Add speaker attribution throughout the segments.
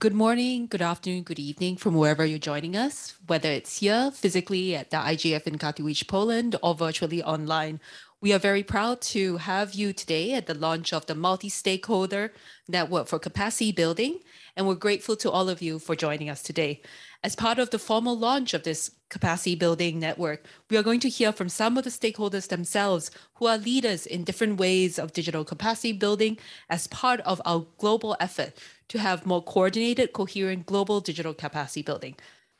Speaker 1: Good morning, good afternoon, good evening from wherever you're joining us, whether it's here physically at the IGF in Katowice, Poland, or virtually online. We are very proud to have you today at the launch of the multi stakeholder network for capacity building, and we're grateful to all of you for joining us today. As part of the formal launch of this capacity building network, we are going to hear from some of the stakeholders themselves who are leaders in different ways of digital capacity building as part of our global effort to have more coordinated, coherent global digital capacity building.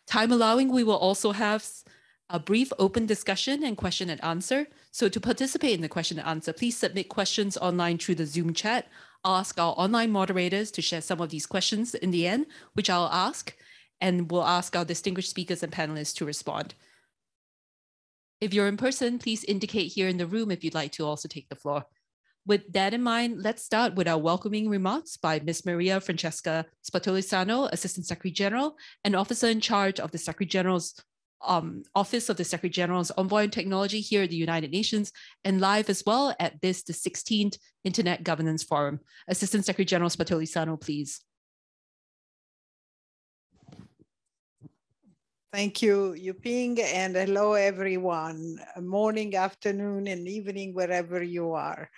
Speaker 1: Time allowing, we will also have a brief open discussion and question and answer. So to participate in the question and answer, please submit questions online through the Zoom chat. Ask our online moderators to share some of these questions in the end, which I'll ask, and we'll ask our distinguished speakers and panelists to respond. If you're in person, please indicate here in the room if you'd like to also take the floor. With that in mind, let's start with our welcoming remarks by Ms. Maria Francesca Spatolisano, Assistant Secretary General and Officer in charge of the Secretary General's um, Office of the Secretary General's Envoy on Technology here at the United Nations and live as well at this, the 16th Internet Governance Forum. Assistant Secretary General Spatolisano, please.
Speaker 2: Thank you, Yuping, and hello, everyone. Morning, afternoon, and evening, wherever you are.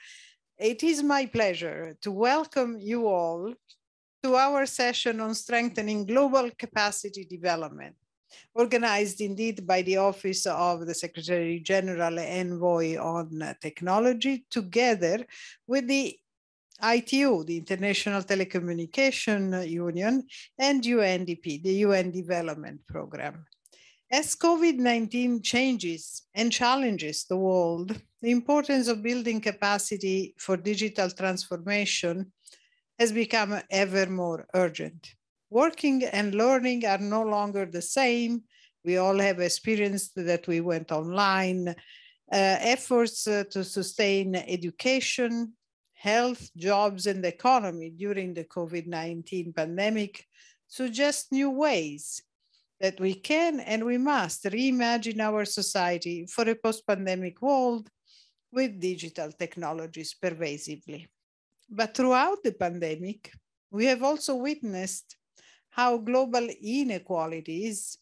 Speaker 2: It is my pleasure to welcome you all to our session on strengthening global capacity development, organized indeed by the Office of the Secretary General Envoy on Technology, together with the ITU, the International Telecommunication Union, and UNDP, the UN Development Program. As COVID-19 changes and challenges the world, the importance of building capacity for digital transformation has become ever more urgent. Working and learning are no longer the same. We all have experienced that we went online. Uh, efforts uh, to sustain education, health, jobs, and the economy during the COVID 19 pandemic suggest new ways that we can and we must reimagine our society for a post pandemic world with digital technologies pervasively. But throughout the pandemic, we have also witnessed how global inequalities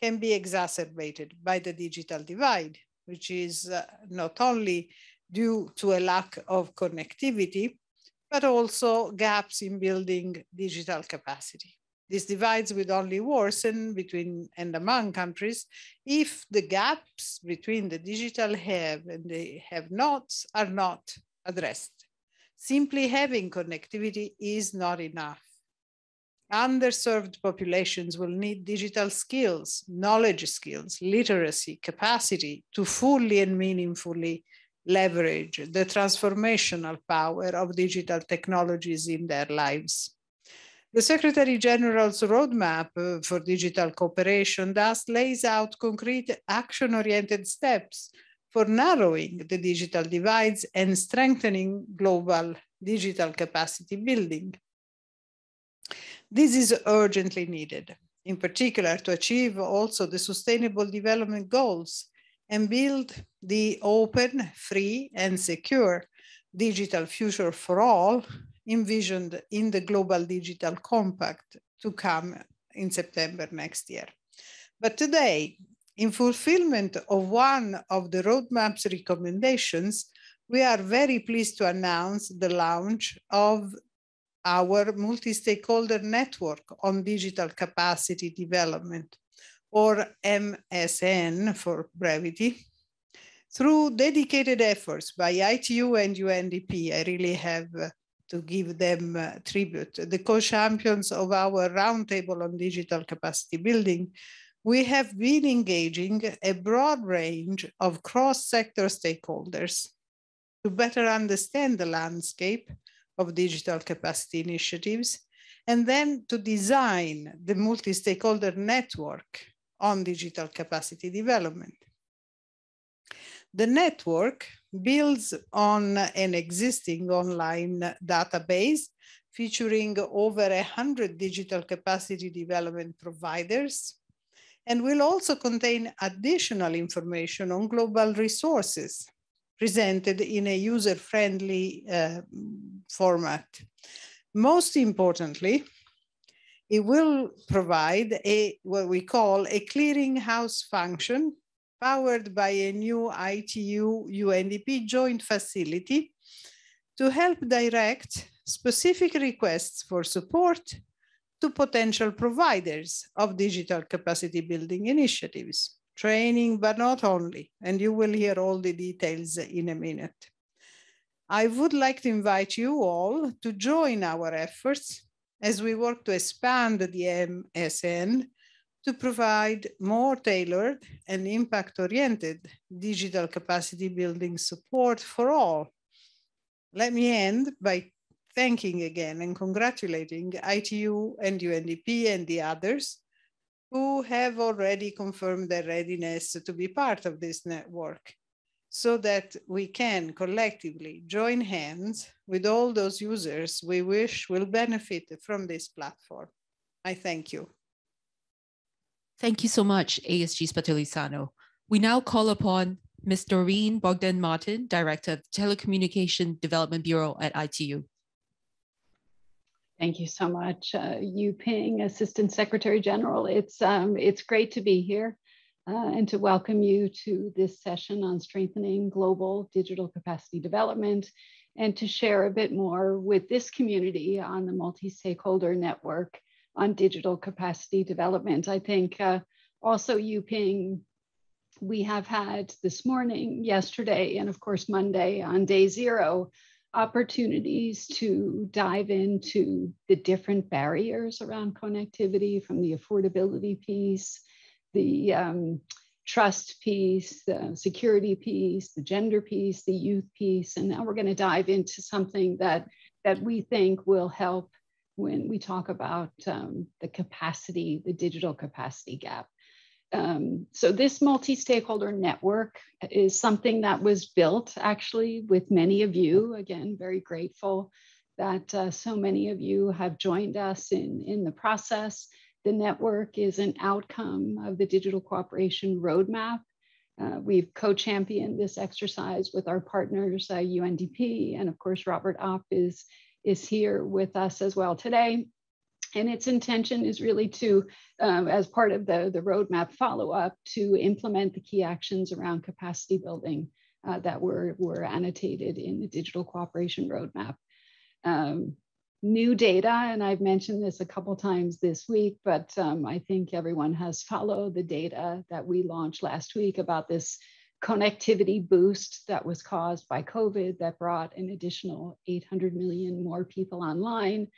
Speaker 2: can be exacerbated by the digital divide, which is uh, not only due to a lack of connectivity, but also gaps in building digital capacity. These divides will only worsen between and among countries if the gaps between the digital have and the have nots are not addressed. Simply having connectivity is not enough. Underserved populations will need digital skills, knowledge skills, literacy, capacity to fully and meaningfully leverage the transformational power of digital technologies in their lives. The Secretary General's roadmap uh, for digital cooperation thus lays out concrete action oriented steps for narrowing the digital divides and strengthening global digital capacity building. This is urgently needed, in particular to achieve also the Sustainable Development Goals and build the open, free, and secure digital future for all envisioned in the Global Digital Compact to come in September next year. But today, in fulfillment of one of the roadmap's recommendations, we are very pleased to announce the launch of our multi-stakeholder network on digital capacity development, or MSN for brevity, through dedicated efforts by ITU and UNDP. I really have uh, to give them uh, tribute. The co-champions of our roundtable on digital capacity building, we have been engaging a broad range of cross-sector stakeholders to better understand the landscape of digital capacity initiatives and then to design the multi-stakeholder network on digital capacity development. The network builds on an existing online database featuring over 100 digital capacity development providers and will also contain additional information on global resources presented in a user-friendly uh, format. Most importantly, it will provide a what we call a clearinghouse function powered by a new ITU UNDP joint facility to help direct specific requests for support to potential providers of digital capacity building initiatives, training, but not only. And you will hear all the details in a minute. I would like to invite you all to join our efforts as we work to expand the MSN to provide more tailored and impact-oriented digital capacity building support for all. Let me end by thanking again and congratulating ITU and UNDP and the others who have already confirmed their readiness to be part of this network so that we can collectively join hands with all those users we wish will benefit from this platform. I thank you.
Speaker 1: Thank you so much, ASG Spatolisano. We now call upon Ms. Doreen Bogdan Martin, Director of Telecommunication Development Bureau at ITU.
Speaker 3: Thank you so much, uh, Yu Ping, Assistant Secretary General. It's, um, it's great to be here uh, and to welcome you to this session on strengthening global digital capacity development and to share a bit more with this community on the multi-stakeholder network on digital capacity development. I think uh, also Yu Ping, we have had this morning, yesterday, and of course Monday on day zero, opportunities to dive into the different barriers around connectivity from the affordability piece, the um, trust piece, the security piece, the gender piece, the youth piece. And now we're going to dive into something that, that we think will help when we talk about um, the capacity, the digital capacity gap. Um, so this multi-stakeholder network is something that was built actually with many of you. Again, very grateful that uh, so many of you have joined us in, in the process. The network is an outcome of the Digital Cooperation Roadmap. Uh, we've co-championed this exercise with our partners, uh, UNDP, and of course, Robert Opp is, is here with us as well today. And its intention is really to, um, as part of the, the roadmap follow up, to implement the key actions around capacity building uh, that were, were annotated in the digital cooperation roadmap. Um, new data, and I've mentioned this a couple times this week, but um, I think everyone has followed the data that we launched last week about this connectivity boost that was caused by COVID that brought an additional 800 million more people online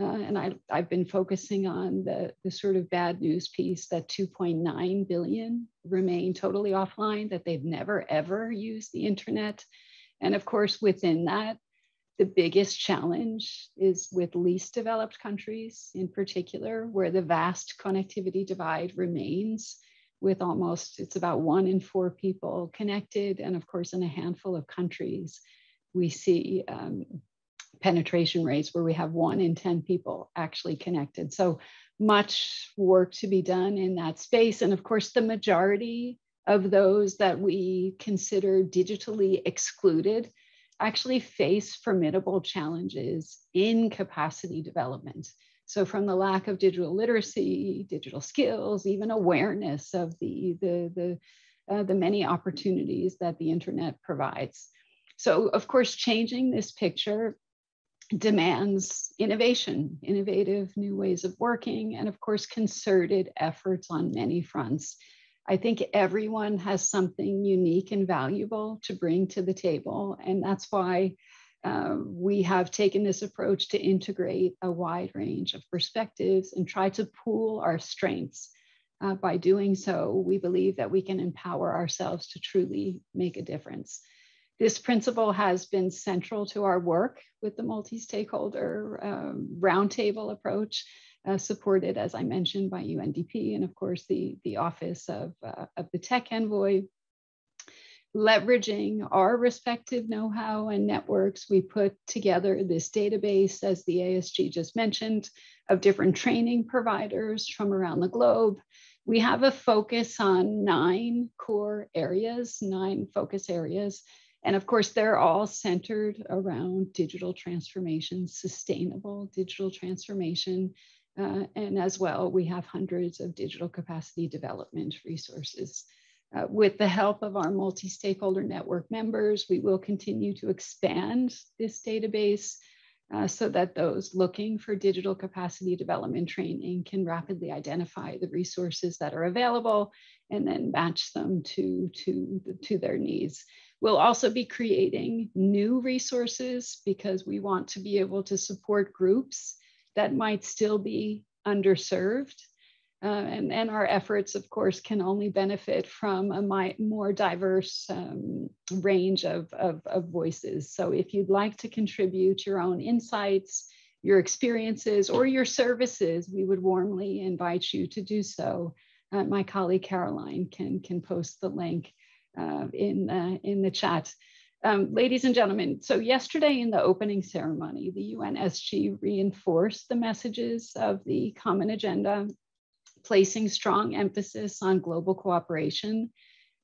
Speaker 3: uh, and I, I've been focusing on the, the sort of bad news piece that 2.9 billion remain totally offline, that they've never ever used the internet. And of course, within that, the biggest challenge is with least developed countries in particular, where the vast connectivity divide remains with almost, it's about one in four people connected. And of course, in a handful of countries, we see um, penetration rates where we have one in 10 people actually connected. So much work to be done in that space. And of course, the majority of those that we consider digitally excluded actually face formidable challenges in capacity development. So from the lack of digital literacy, digital skills, even awareness of the, the, the, uh, the many opportunities that the internet provides. So of course, changing this picture demands innovation, innovative new ways of working, and of course, concerted efforts on many fronts. I think everyone has something unique and valuable to bring to the table. And that's why uh, we have taken this approach to integrate a wide range of perspectives and try to pool our strengths. Uh, by doing so, we believe that we can empower ourselves to truly make a difference. This principle has been central to our work with the multi-stakeholder um, roundtable approach, uh, supported, as I mentioned, by UNDP and of course the, the Office of, uh, of the Tech Envoy. Leveraging our respective know-how and networks, we put together this database, as the ASG just mentioned, of different training providers from around the globe. We have a focus on nine core areas, nine focus areas and of course, they're all centered around digital transformation, sustainable digital transformation. Uh, and as well, we have hundreds of digital capacity development resources. Uh, with the help of our multi-stakeholder network members, we will continue to expand this database uh, so that those looking for digital capacity development training can rapidly identify the resources that are available and then match them to, to, to their needs. We'll also be creating new resources because we want to be able to support groups that might still be underserved. Uh, and, and our efforts, of course, can only benefit from a my, more diverse um, range of, of, of voices. So if you'd like to contribute your own insights, your experiences, or your services, we would warmly invite you to do so. Uh, my colleague Caroline can, can post the link uh, in, uh, in the chat. Um, ladies and gentlemen, so yesterday in the opening ceremony, the UNSG reinforced the messages of the common agenda, placing strong emphasis on global cooperation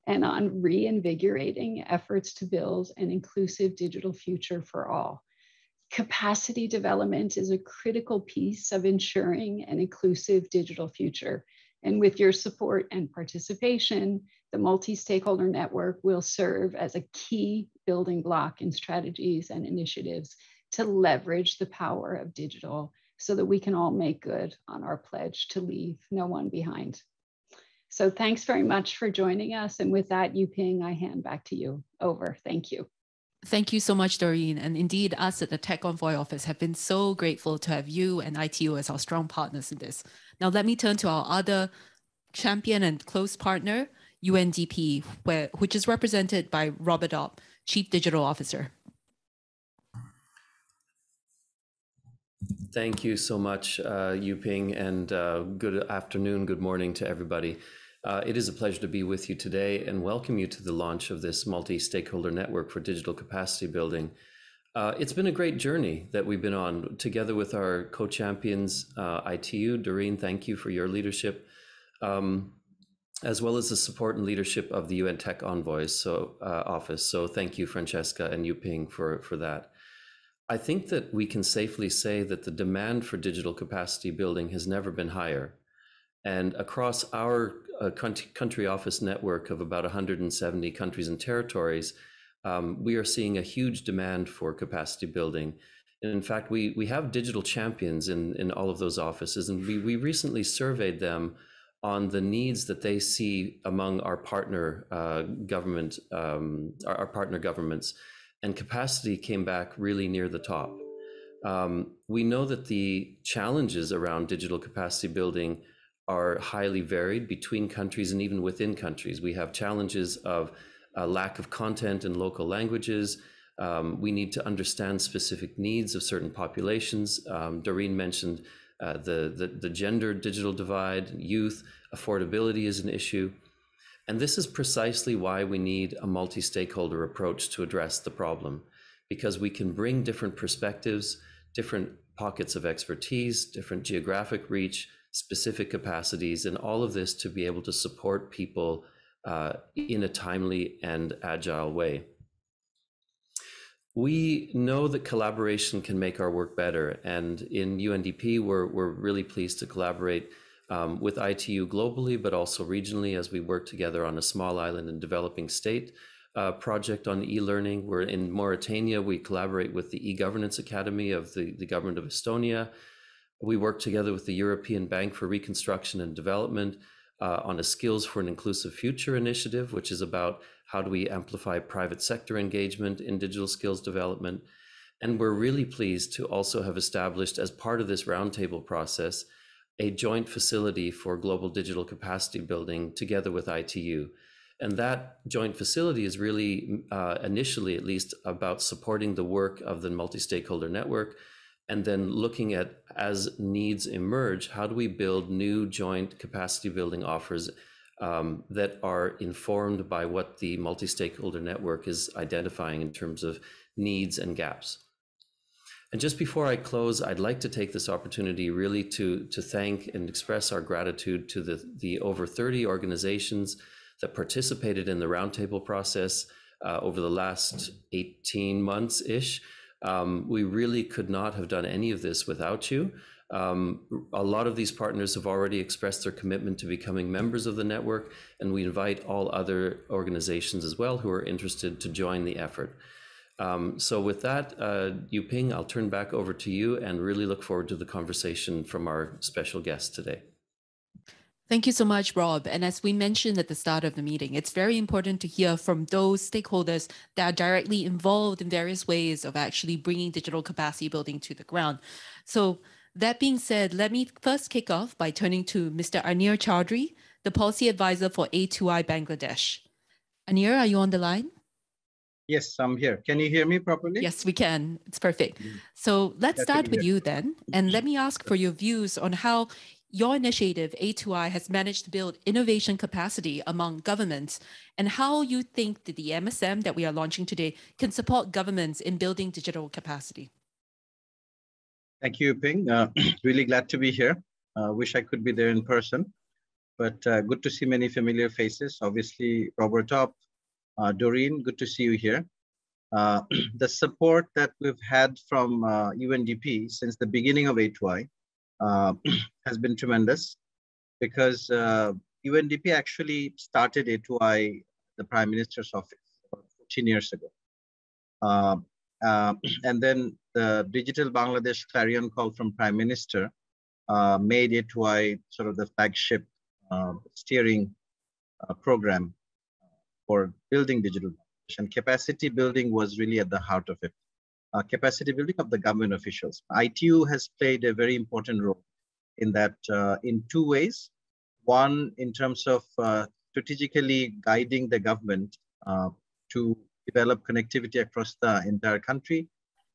Speaker 3: and on reinvigorating efforts to build an inclusive digital future for all. Capacity development is a critical piece of ensuring an inclusive digital future. And with your support and participation, the multi-stakeholder network will serve as a key building block in strategies and initiatives to leverage the power of digital so that we can all make good on our pledge to leave no one behind. So thanks very much for joining us. And with that, Yuping, I hand back to you. Over. Thank you.
Speaker 1: Thank you so much, Doreen. And indeed, us at the Tech Envoy office have been so grateful to have you and ITU as our strong partners in this. Now, let me turn to our other champion and close partner, UNDP, where, which is represented by Robert Opp, Chief Digital Officer.
Speaker 4: Thank you so much, uh, Yuping, and uh, good afternoon, good morning to everybody. Uh, it is a pleasure to be with you today and welcome you to the launch of this multi-stakeholder network for digital capacity building. Uh, it's been a great journey that we've been on together with our co-champions, uh, ITU. Doreen, thank you for your leadership. Um, as well as the support and leadership of the UN Tech Envoys so, uh, office. So thank you, Francesca and Yuping, for, for that. I think that we can safely say that the demand for digital capacity building has never been higher. And across our uh, country office network of about 170 countries and territories, um, we are seeing a huge demand for capacity building. And in fact, we, we have digital champions in, in all of those offices, and we, we recently surveyed them on the needs that they see among our partner uh, government, um, our, our, partner governments, and capacity came back really near the top. Um, we know that the challenges around digital capacity building are highly varied between countries and even within countries. We have challenges of a lack of content in local languages. Um, we need to understand specific needs of certain populations. Um, Doreen mentioned uh, the, the, the gender digital divide, youth, affordability is an issue. And this is precisely why we need a multi stakeholder approach to address the problem, because we can bring different perspectives, different pockets of expertise, different geographic reach, specific capacities, and all of this to be able to support people uh, in a timely and agile way we know that collaboration can make our work better. And in UNDP, we're, we're really pleased to collaborate um, with ITU globally, but also regionally as we work together on a small island and developing state uh, project on e-learning. We're in Mauritania. We collaborate with the e-governance academy of the, the government of Estonia. We work together with the European Bank for Reconstruction and Development uh, on a Skills for an Inclusive Future initiative, which is about how do we amplify private sector engagement in digital skills development? And we're really pleased to also have established, as part of this roundtable process, a joint facility for global digital capacity building together with ITU. And that joint facility is really, uh, initially at least, about supporting the work of the multi stakeholder network and then looking at as needs emerge, how do we build new joint capacity building offers um, that are informed by what the multi stakeholder network is identifying in terms of needs and gaps. And just before I close, I'd like to take this opportunity really to, to thank and express our gratitude to the, the over 30 organizations that participated in the roundtable process uh, over the last 18 months ish. Um, we really could not have done any of this without you. Um, a lot of these partners have already expressed their commitment to becoming members of the network, and we invite all other organizations as well who are interested to join the effort. Um, so with that, uh, Yuping, I'll turn back over to you and really look forward to the conversation from our special guest today.
Speaker 1: Thank you so much, Rob. And as we mentioned at the start of the meeting, it's very important to hear from those stakeholders that are directly involved in various ways of actually bringing digital capacity building to the ground. So that being said, let me first kick off by turning to Mr. Anir Chowdhury, the policy advisor for A2I Bangladesh. Anir, are you on the line?
Speaker 5: Yes, I'm here. Can you hear me properly?
Speaker 1: Yes, we can. It's perfect. Mm-hmm. So let's start with you then. And let me ask for your views on how your initiative, A2I, has managed to build innovation capacity among governments and how you think that the MSN that we are launching today can support governments in building digital capacity.
Speaker 5: Thank you, Ping. Uh, really glad to be here. Uh, wish I could be there in person, but uh, good to see many familiar faces. Obviously, Robert Opp, uh, Doreen, good to see you here. Uh, the support that we've had from UNDP uh, since the beginning of A2I has been tremendous because UNDP actually started A2I, the Prime Minister's office, 14 years ago. Uh, and then the Digital Bangladesh clarion call from Prime Minister uh, made it why sort of the flagship uh, steering uh, program for building digital. And capacity building was really at the heart of it. Uh, capacity building of the government officials. ITU has played a very important role in that uh, in two ways. One, in terms of strategically guiding the government to develop connectivity across the entire country.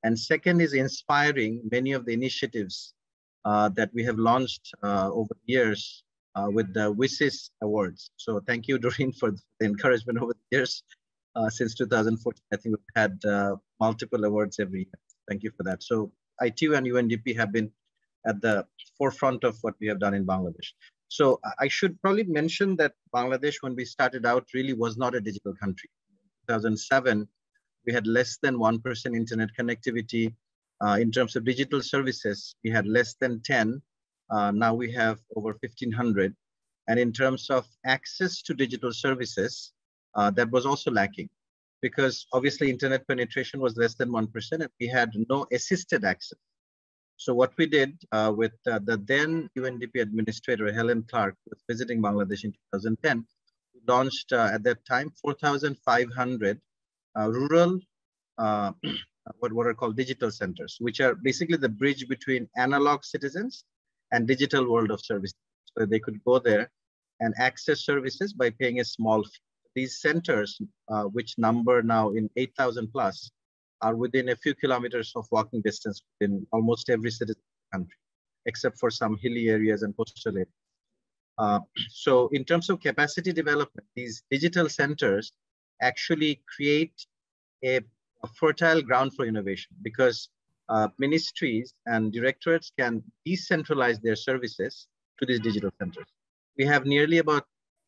Speaker 5: And second is inspiring many of the initiatives uh, that we have launched uh, over the years uh, with the WSIS Awards. So thank you, Doreen, for the encouragement over the years. Uh, since 2014, I think we've had uh, multiple awards every year. Thank you for that. So ITU and UNDP have been at the forefront of what we have done in Bangladesh. So I should probably mention that Bangladesh, when we started out, really was not a digital country. 2007, we had less than 1% internet connectivity. Uh, in terms of digital services, we had less than 10. Uh, now we have over 1,500. And in terms of access to digital services, uh, that was also lacking because obviously internet penetration was less than 1% and we had no assisted access. So what we did uh, with uh, the then UNDP administrator, Helen Clark, was visiting Bangladesh in 2010, launched uh, at that time 4,500 uh, rural, uh, what, what are called digital centers, which are basically the bridge between analog citizens and digital world of service. So they could go there and access services by paying a small fee. These centers, uh, which number now in 8,000 plus, are within a few kilometers of walking distance in almost every citizen country, except for some hilly areas and coastal areas. Uh, so in terms of capacity development, these digital centers actually create a, a fertile ground for innovation because uh, ministries and directorates can decentralize their services to these digital centers. We have nearly about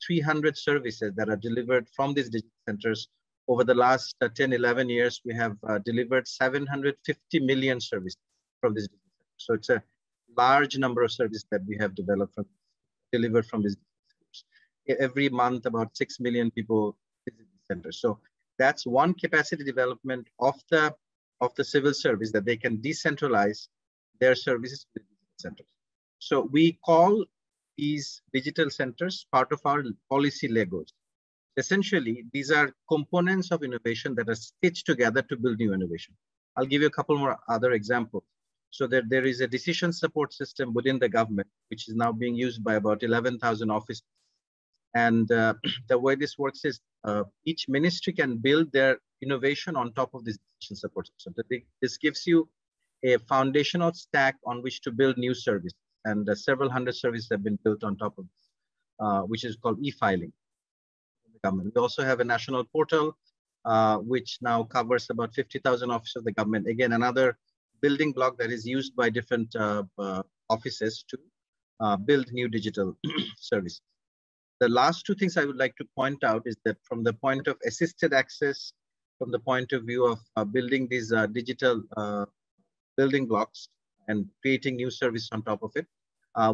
Speaker 5: 300 services that are delivered from these digital centers. Over the last uh, 10, 11 years, we have uh, delivered 750 million services from these digital centers. So it's a large number of services that we have developed from delivered from these centers. Every month, about 6 million people visit the center. So that's one capacity development of the, of the civil service that they can decentralize their services to the digital centers. So we call these digital centers part of our policy Legos. Essentially, these are components of innovation that are stitched together to build new innovation. I'll give you a couple more other examples so that there is a decision support system within the government, which is now being used by about 11,000 offices. And uh, the way this works is uh, each ministry can build their innovation on top of this decision support system. This gives you a foundational stack on which to build new services. And several hundred services have been built on top of this, uh, which is called e-filing. Government. We also have a national portal, uh, which now covers about 50,000 offices of the government. Again, another building block that is used by different uh, offices to build new digital services. The last two things I would like to point out is that from the point of assisted access, from the point of view of uh, building these uh, digital uh, building blocks and creating new service on top of it,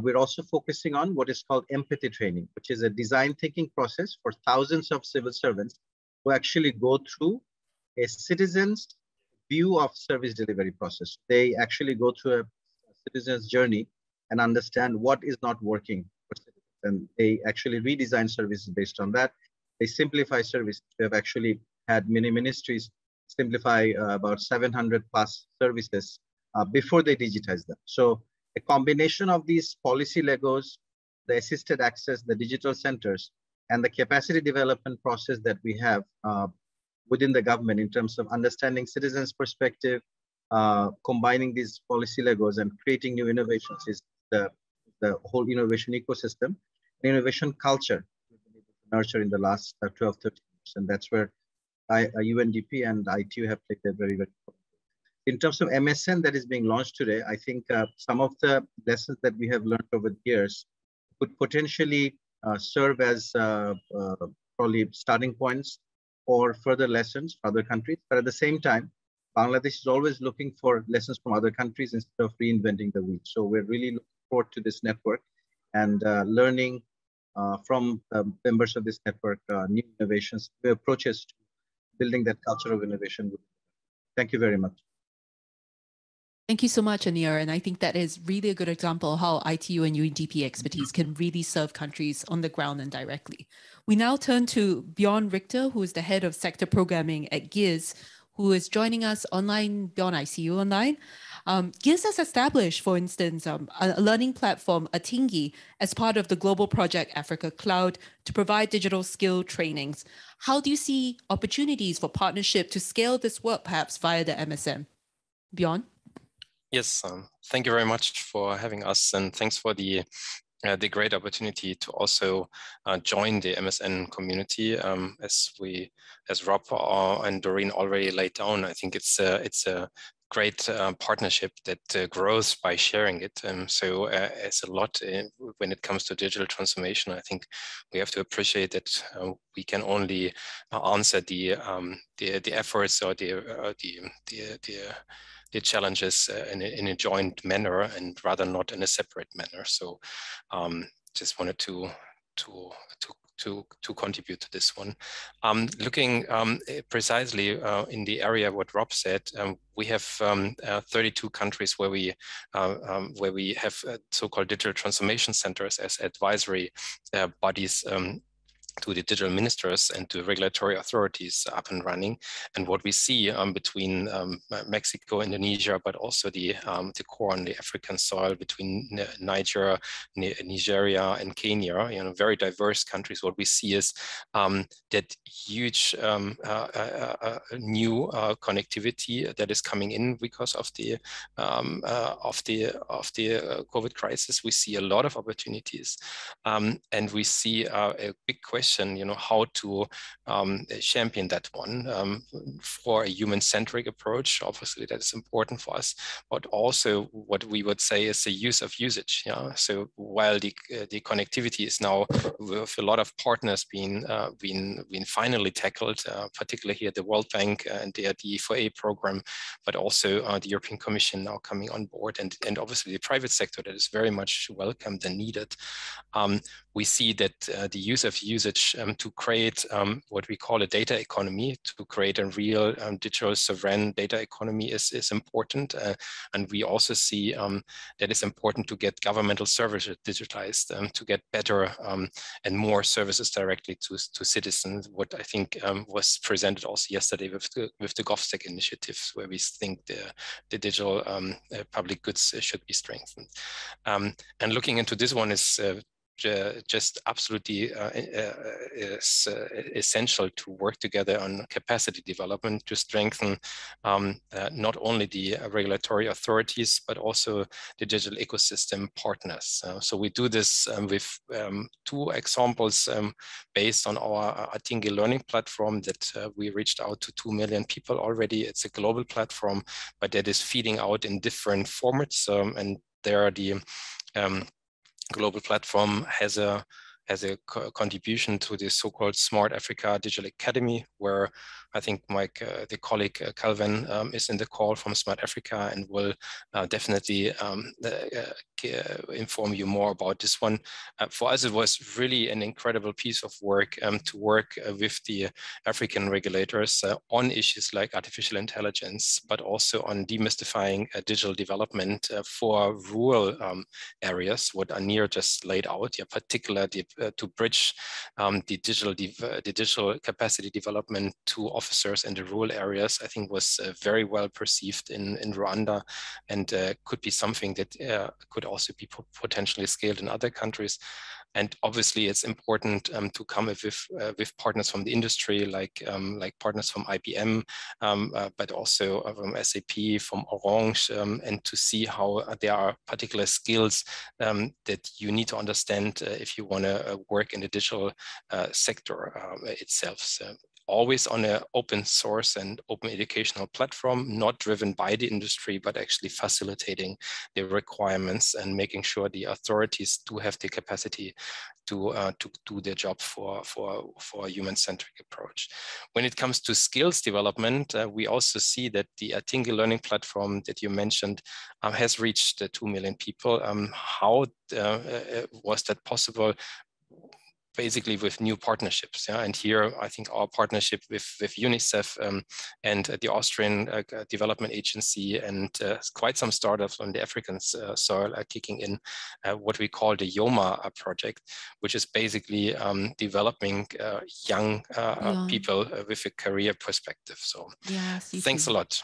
Speaker 5: we're also focusing on what is called empathy training, which is a design thinking process for thousands of civil servants who actually go through a citizen's view of service delivery process. They actually go through a citizen's journey and understand what is not working. And they actually redesign services based on that. They simplify services. We have actually had many ministries simplify uh, about 700 plus services uh, before they digitize them. So a combination of these policy Legos, the assisted access, the digital centers, and the capacity development process that we have uh, within the government in terms of understanding citizens' perspective, uh, combining these policy Legos and creating new innovations is the, the whole innovation ecosystem, innovation culture nurture in the last uh, 12, 13 years. And that's where I, uh, UNDP and ITU have played a very, very important in terms of MSN that is being launched today, I think uh, some of the lessons that we have learned over the years could potentially uh, serve as uh, uh, probably starting points or further lessons for other countries. But at the same time, Bangladesh is always looking for lessons from other countries instead of reinventing the wheel. So we're really looking forward to this network and uh, learning uh, from members of this network new innovations, new approaches to building that culture of innovation. Thank you very much.
Speaker 1: Thank you so much, Anir. And I think that is really a good example of how ITU and UNDP expertise can really serve countries on the ground and directly. We now turn to Bjorn Richter, who is the head of sector programming at GIZ, who is joining us online. Bjorn, I see you online. Um, GIZ has established, for instance, um, a learning platform, Atingi, as part of the global project Africa Cloud to provide digital skill trainings. How do you see opportunities for partnership to scale this work, perhaps via the MSN? Bjorn?
Speaker 6: Yes, um, thank you very much for having us, and thanks for the uh, the great opportunity to also uh, join the MSN community. Um, as we, as Rob uh, and Doreen already laid down, I think it's a, it's a great uh, partnership that uh, grows by sharing it. Um, so uh, it's a lot when it comes to digital transformation. I think we have to appreciate that we can only answer the um, the the efforts or the the the, the challenges uh, in, a, in, a, joint manner and rather not in a separate manner. So um, just wanted to to to to, to contribute to this one. Um, looking um, precisely uh, in the area what Rob said, um, we have um, uh, 32 countries where we uh, um, where we have uh, so-called digital transformation centers as advisory uh, bodies um, to the digital ministers and to regulatory authorities up and running. And what we see um, between um, Mexico, Indonesia, but also the, um, the core on the African soil between Niger, Nigeria, and Kenya, you know, very diverse countries, what we see is um, that huge um, uh, uh, uh, new uh, connectivity that is coming in because of the um, uh, of the of the uh, COVID crisis. We see a lot of opportunities, and we see a big question question, you know, how to um, champion that one um, for a human-centric approach. Obviously, that is important for us, but also what we would say is the use of usage. Yeah. So while the uh, the connectivity is now with a lot of partners being uh, being being finally tackled, uh, particularly here the World Bank and the DE4A program, but also uh, the European Commission now coming on board, and and obviously the private sector that is very much welcomed and needed. Um, we see that uh, the use of usage um, to create um, what we call a data economy, to create a real um, digital sovereign data economy is, is important. Uh, and we also see um, that it's important to get governmental services digitized, um, to get better um, and more services directly to, to citizens, what I think was presented also yesterday with the, with the GovStack initiatives, where we think the, the digital uh, public goods should be strengthened. and looking into this one is uh, just absolutely uh, uh, is uh, essential to work together on capacity development to strengthen um, uh, not only the regulatory authorities, but also the digital ecosystem partners. Uh, so we do this um, with um, two examples um, based on our Atingi learning platform that uh, we reached out to 2 million people already. It's a global platform, but that is feeding out in different formats. Um, and there are the um, global platform has a has a co contribution to the so-called Smart Africa Digital Academy, where I think Mike, uh, the colleague uh, Calvin, um, is in the call from Smart Africa and will uh, definitely um, uh, uh, inform you more about this one. Uh, for us, it was really an incredible piece of work um, to work with the African regulators on issues like artificial intelligence, but also on demystifying digital development for rural um, areas, what Anir just laid out, yeah, particularly to bridge um, the digital the digital capacity development to officers in the rural areas, I think was uh, very well perceived in, in Rwanda and uh, could be something that uh, could also be potentially scaled in other countries. And obviously, it's important um, to come with uh, with partners from the industry, like um, like partners from IBM, um, uh, but also from SAP, from Orange, um, and to see how there are particular skills um, that you need to understand uh, if you want to work in the digital sector itself. So always on an open source and open educational platform, not driven by the industry, but actually facilitating the requirements and making sure the authorities do have the capacity to, uh, to do their job for, for, for a human-centric approach. When it comes to skills development, uh, we also see that the Atingi learning platform that you mentioned um, has reached uh, 2 million people. Um, how uh, uh, was that possible? Basically with new partnerships. Yeah? And here, I think our partnership with, with UNICEF um, and uh, the Austrian uh, Development Agency and uh, quite some startups on the African uh, soil are kicking in uh, what we call the YOMA uh, project, which is basically um, developing young yeah. people with a career perspective. So yes, thanks a lot.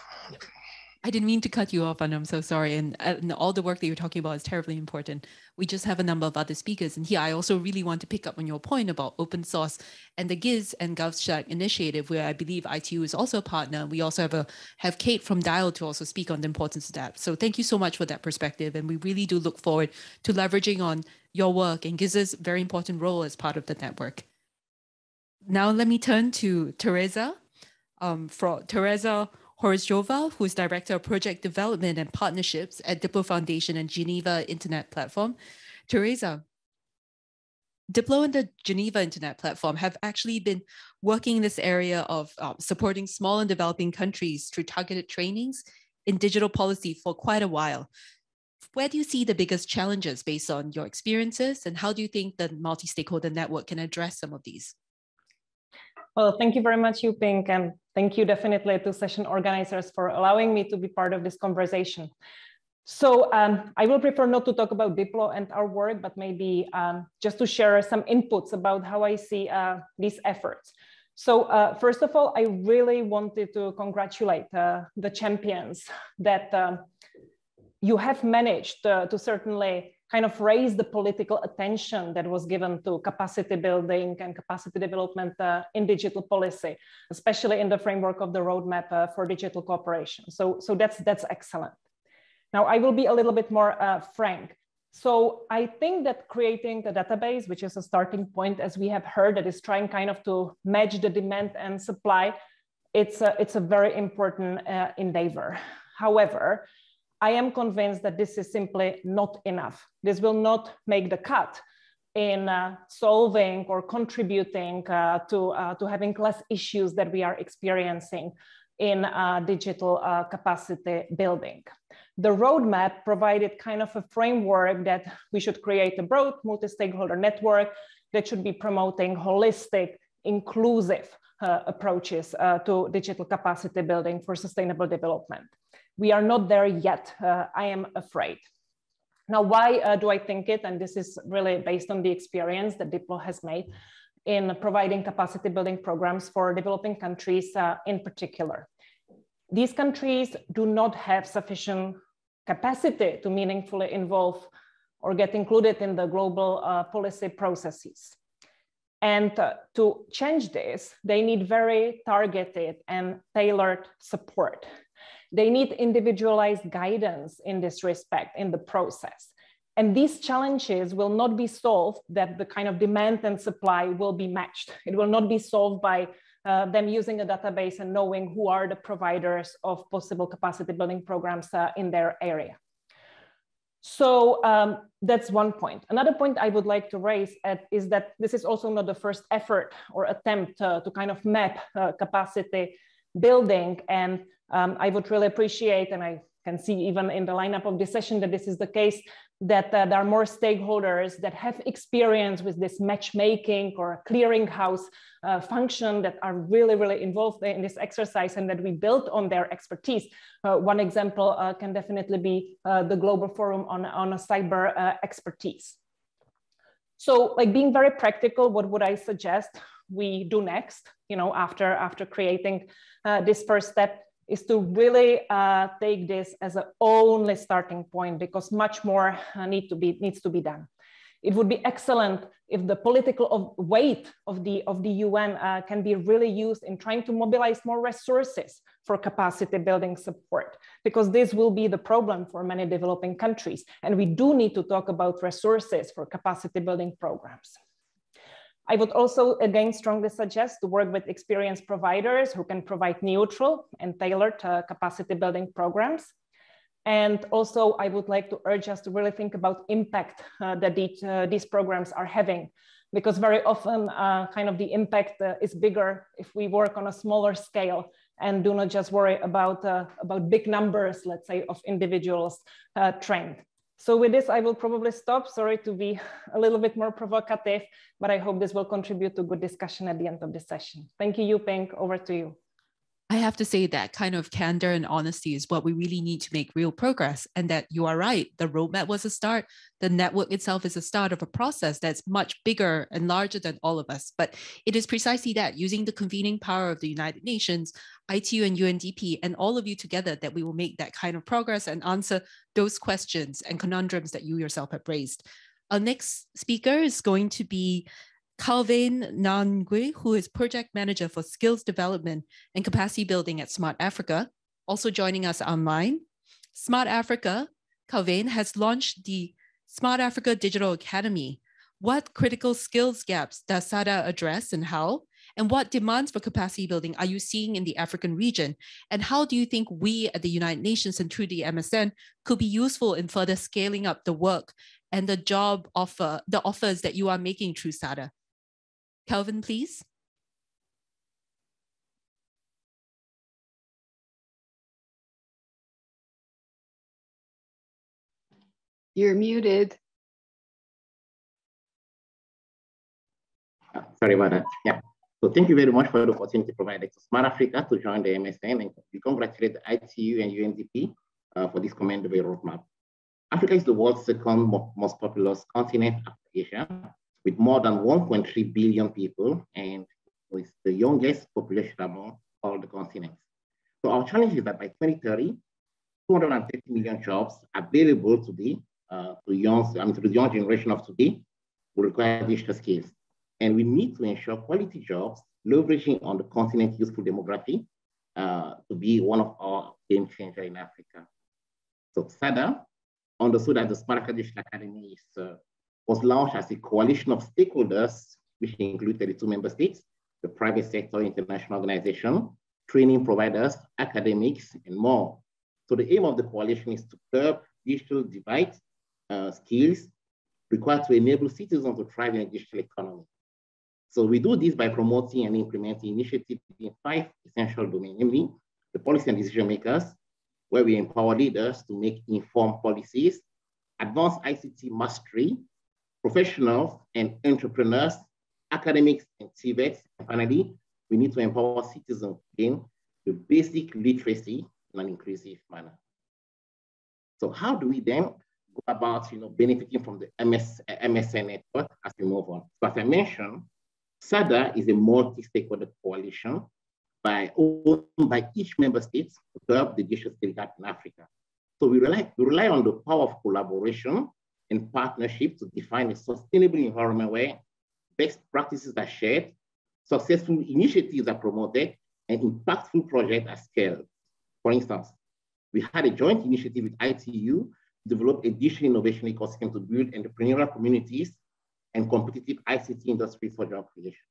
Speaker 1: I didn't mean to cut you off, and I'm so sorry. And, and, all the work that you're talking about is terribly important. We just have a number of other speakers. And here, I also really want to pick up on your point about open source and the GIZ and GovStack initiative, where I believe ITU is also a partner. We also have a have Kate from Dial to also speak on the importance of that. So thank you so much for that perspective. And we really do look forward to leveraging on your work and GIZ's very important role as part of the network. Now, let me turn to Tereza. Um, for Tereza Horejsova, who is Director of Project Development and Partnerships at Diplo Foundation and Geneva Internet Platform. Tereza, Diplo and the Geneva Internet Platform have actually been working in this area of um, supporting small and developing countries through targeted trainings in digital policy for quite a while. Where do you see the biggest challenges based on your experiences, and how do you think the multi stakeholder network can address some of these?
Speaker 7: Well, thank you very much, Yuping, and thank you definitely to session organizers for allowing me to be part of this conversation. So um, I will prefer not to talk about Diplo and our work, but maybe um, just to share some inputs about how I see uh, these efforts. So uh, first of all, I really wanted to congratulate uh, the champions that um, you have managed uh, to certainly kind of raise the political attention that was given to capacity building and capacity development uh, in digital policy, especially in the framework of the roadmap uh, for digital cooperation. So, so that's, that's excellent. Now I will be a little bit more uh, frank. So I think that creating the database, which is a starting point, as we have heard, that is trying kind of to match the demand and supply, it's a, it's a very important uh, endeavor. However, I am convinced that this is simply not enough. This will not make the cut in uh, solving or contributing uh, to, uh, to having less issues that we are experiencing in uh, digital uh, capacity building. The roadmap provided kind of a framework that we should create a broad multi-stakeholder network that should be promoting holistic, inclusive uh, approaches to digital capacity building for sustainable development we are not there yet, uh, I am afraid. Now, why uh, do I think it? And this is really based on the experience that Diplo has made in providing capacity building programs for developing countries uh, in particular. These countries do not have sufficient capacity to meaningfully involve or get included in the global uh, policy processes. And uh, to change this, they need very targeted and tailored support. They need individualized guidance in this respect in the process. And these challenges will not be solved that the kind of demand and supply will be matched. It will not be solved by uh, them using a database and knowing who are the providers of possible capacity building programs uh, in their area. So um, that's one point. Another point I would like to raise at, is that this is also not the first effort or attempt uh, to kind of map uh, capacity building. And um, I would really appreciate, and I can see even in the lineup of this session that this is the case, that uh, there are more stakeholders that have experience with this matchmaking or clearinghouse uh, function that are really, really involved in this exercise and that we built on their expertise. Uh, one example uh, can definitely be uh, the Global Forum on, on cyber uh, expertise. So like being very practical, what would I suggest we do next, you know, after, after creating this first step is to really uh, take this as an only starting point because much more uh, need to be, needs to be done. It would be excellent if the political of weight of the, of the UN uh, can be really used in trying to mobilize more resources for capacity building support, because this will be the problem for many developing countries. And we do need to talk about resources for capacity building programs. I would also again strongly suggest to work with experienced providers who can provide neutral and tailored uh, capacity building programs. And also I would like to urge us to really think about impact uh, that these, uh, these programs are having because very often uh, kind of the impact uh, is bigger if we work on a smaller scale and do not just worry about, uh, about big numbers, let's say, of individuals trained. So with this, I will probably stop. Sorry to be a little bit more provocative, but I hope this will contribute to good discussion at the end of the session. Thank you, Yuping. Over to you.
Speaker 1: I have to say that kind of candor and honesty is what we really need to make real progress. And that you are right. The roadmap was a start. The network itself is a start of a process that's much bigger and larger than all of us. But it is precisely that using the convening power of the United Nations, ITU and UNDP, and all of you together that we will make that kind of progress and answer those questions and conundrums that you yourself have raised. Our next speaker is going to be Calvin Nangwe, who is project manager for skills development and capacity building at Smart Africa, also joining us online. Smart Africa, Calvin has launched the Smart Africa Digital Academy. What critical skills gaps does SADA address and how? And what demands for capacity building are you seeing in the African region? And how do you think we at the United Nations and through the MSN could be useful in further scaling up the work and the job offer, the offers that you are making through SADA? Kelvin, please.
Speaker 3: You're muted.
Speaker 8: Uh, sorry about that. Yeah. So thank you very much for the opportunity provided to Smart Africa to join the MSN and we congratulate the ITU and UNDP uh, for this commendable roadmap. Africa is the world's second most populous continent after Asia with more than 1.3 billion people and with the youngest population among all the continents. So our challenge is that by 2030, 230 million jobs available today uh, to, young, I mean, to the young generation of today will require digital skills. And we need to ensure quality jobs leveraging on the continent's useful demography uh, to be one of our game changer in Africa. So SADA understood that the Smart Digital Academy is uh, was launched as a coalition of stakeholders, which include 32 member states, the private sector, international organization, training providers, academics, and more. So the aim of the coalition is to curb digital divide uh, skills required to enable citizens to thrive in a digital economy. So we do this by promoting and implementing initiatives in five essential domains, namely the policy and decision makers, where we empower leaders to make informed policies, advance ICT mastery, professionals and entrepreneurs, academics and. And finally, we need to empower citizens in the basic literacy in an inclusive manner. So how do we then go about you know, benefiting from the MS, MSN network as we move on? So as I mentioned, SADA is a multi-stakeholder coalition by by each member state to help the digital skill gap in Africa. So we rely, we rely on the power of collaboration and partnership to define a sustainable environment where best practices are shared, successful initiatives are promoted, and impactful projects are scaled. For instance, we had a joint initiative with ITU to develop a digital innovation ecosystem to build entrepreneurial communities and competitive ICT industries for job creation.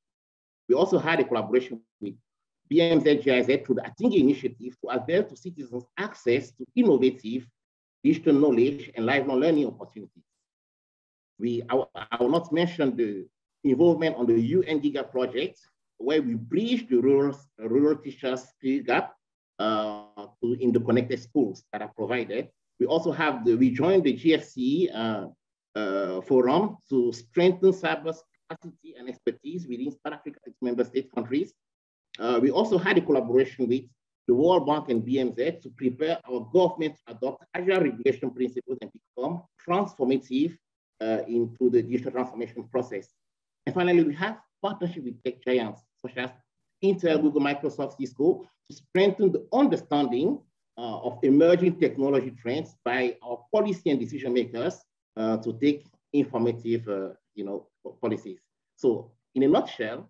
Speaker 8: We also had a collaboration with BMZ GIZ through the Atingi initiative to avail to citizens access to innovative digital knowledge and lifelong learning opportunities. We, I, I will not mention the involvement on the UN GIGA project, where we bridge the rural, rural teachers skill gap uh, to, in the connected schools that are provided. We also have the, we joined the GFC uh, uh, forum to strengthen cyber capacity and expertise within South Africa's member state countries. Uh, we also had a collaboration with the World Bank and BMZ to prepare our government to adopt agile regulation principles and become transformative into the digital transformation process. And finally, we have partnership with tech giants such as Intel, Google, Microsoft, Cisco to strengthen the understanding uh, of emerging technology trends by our policy and decision makers uh, to take informative uh, you know, policies. So in a nutshell,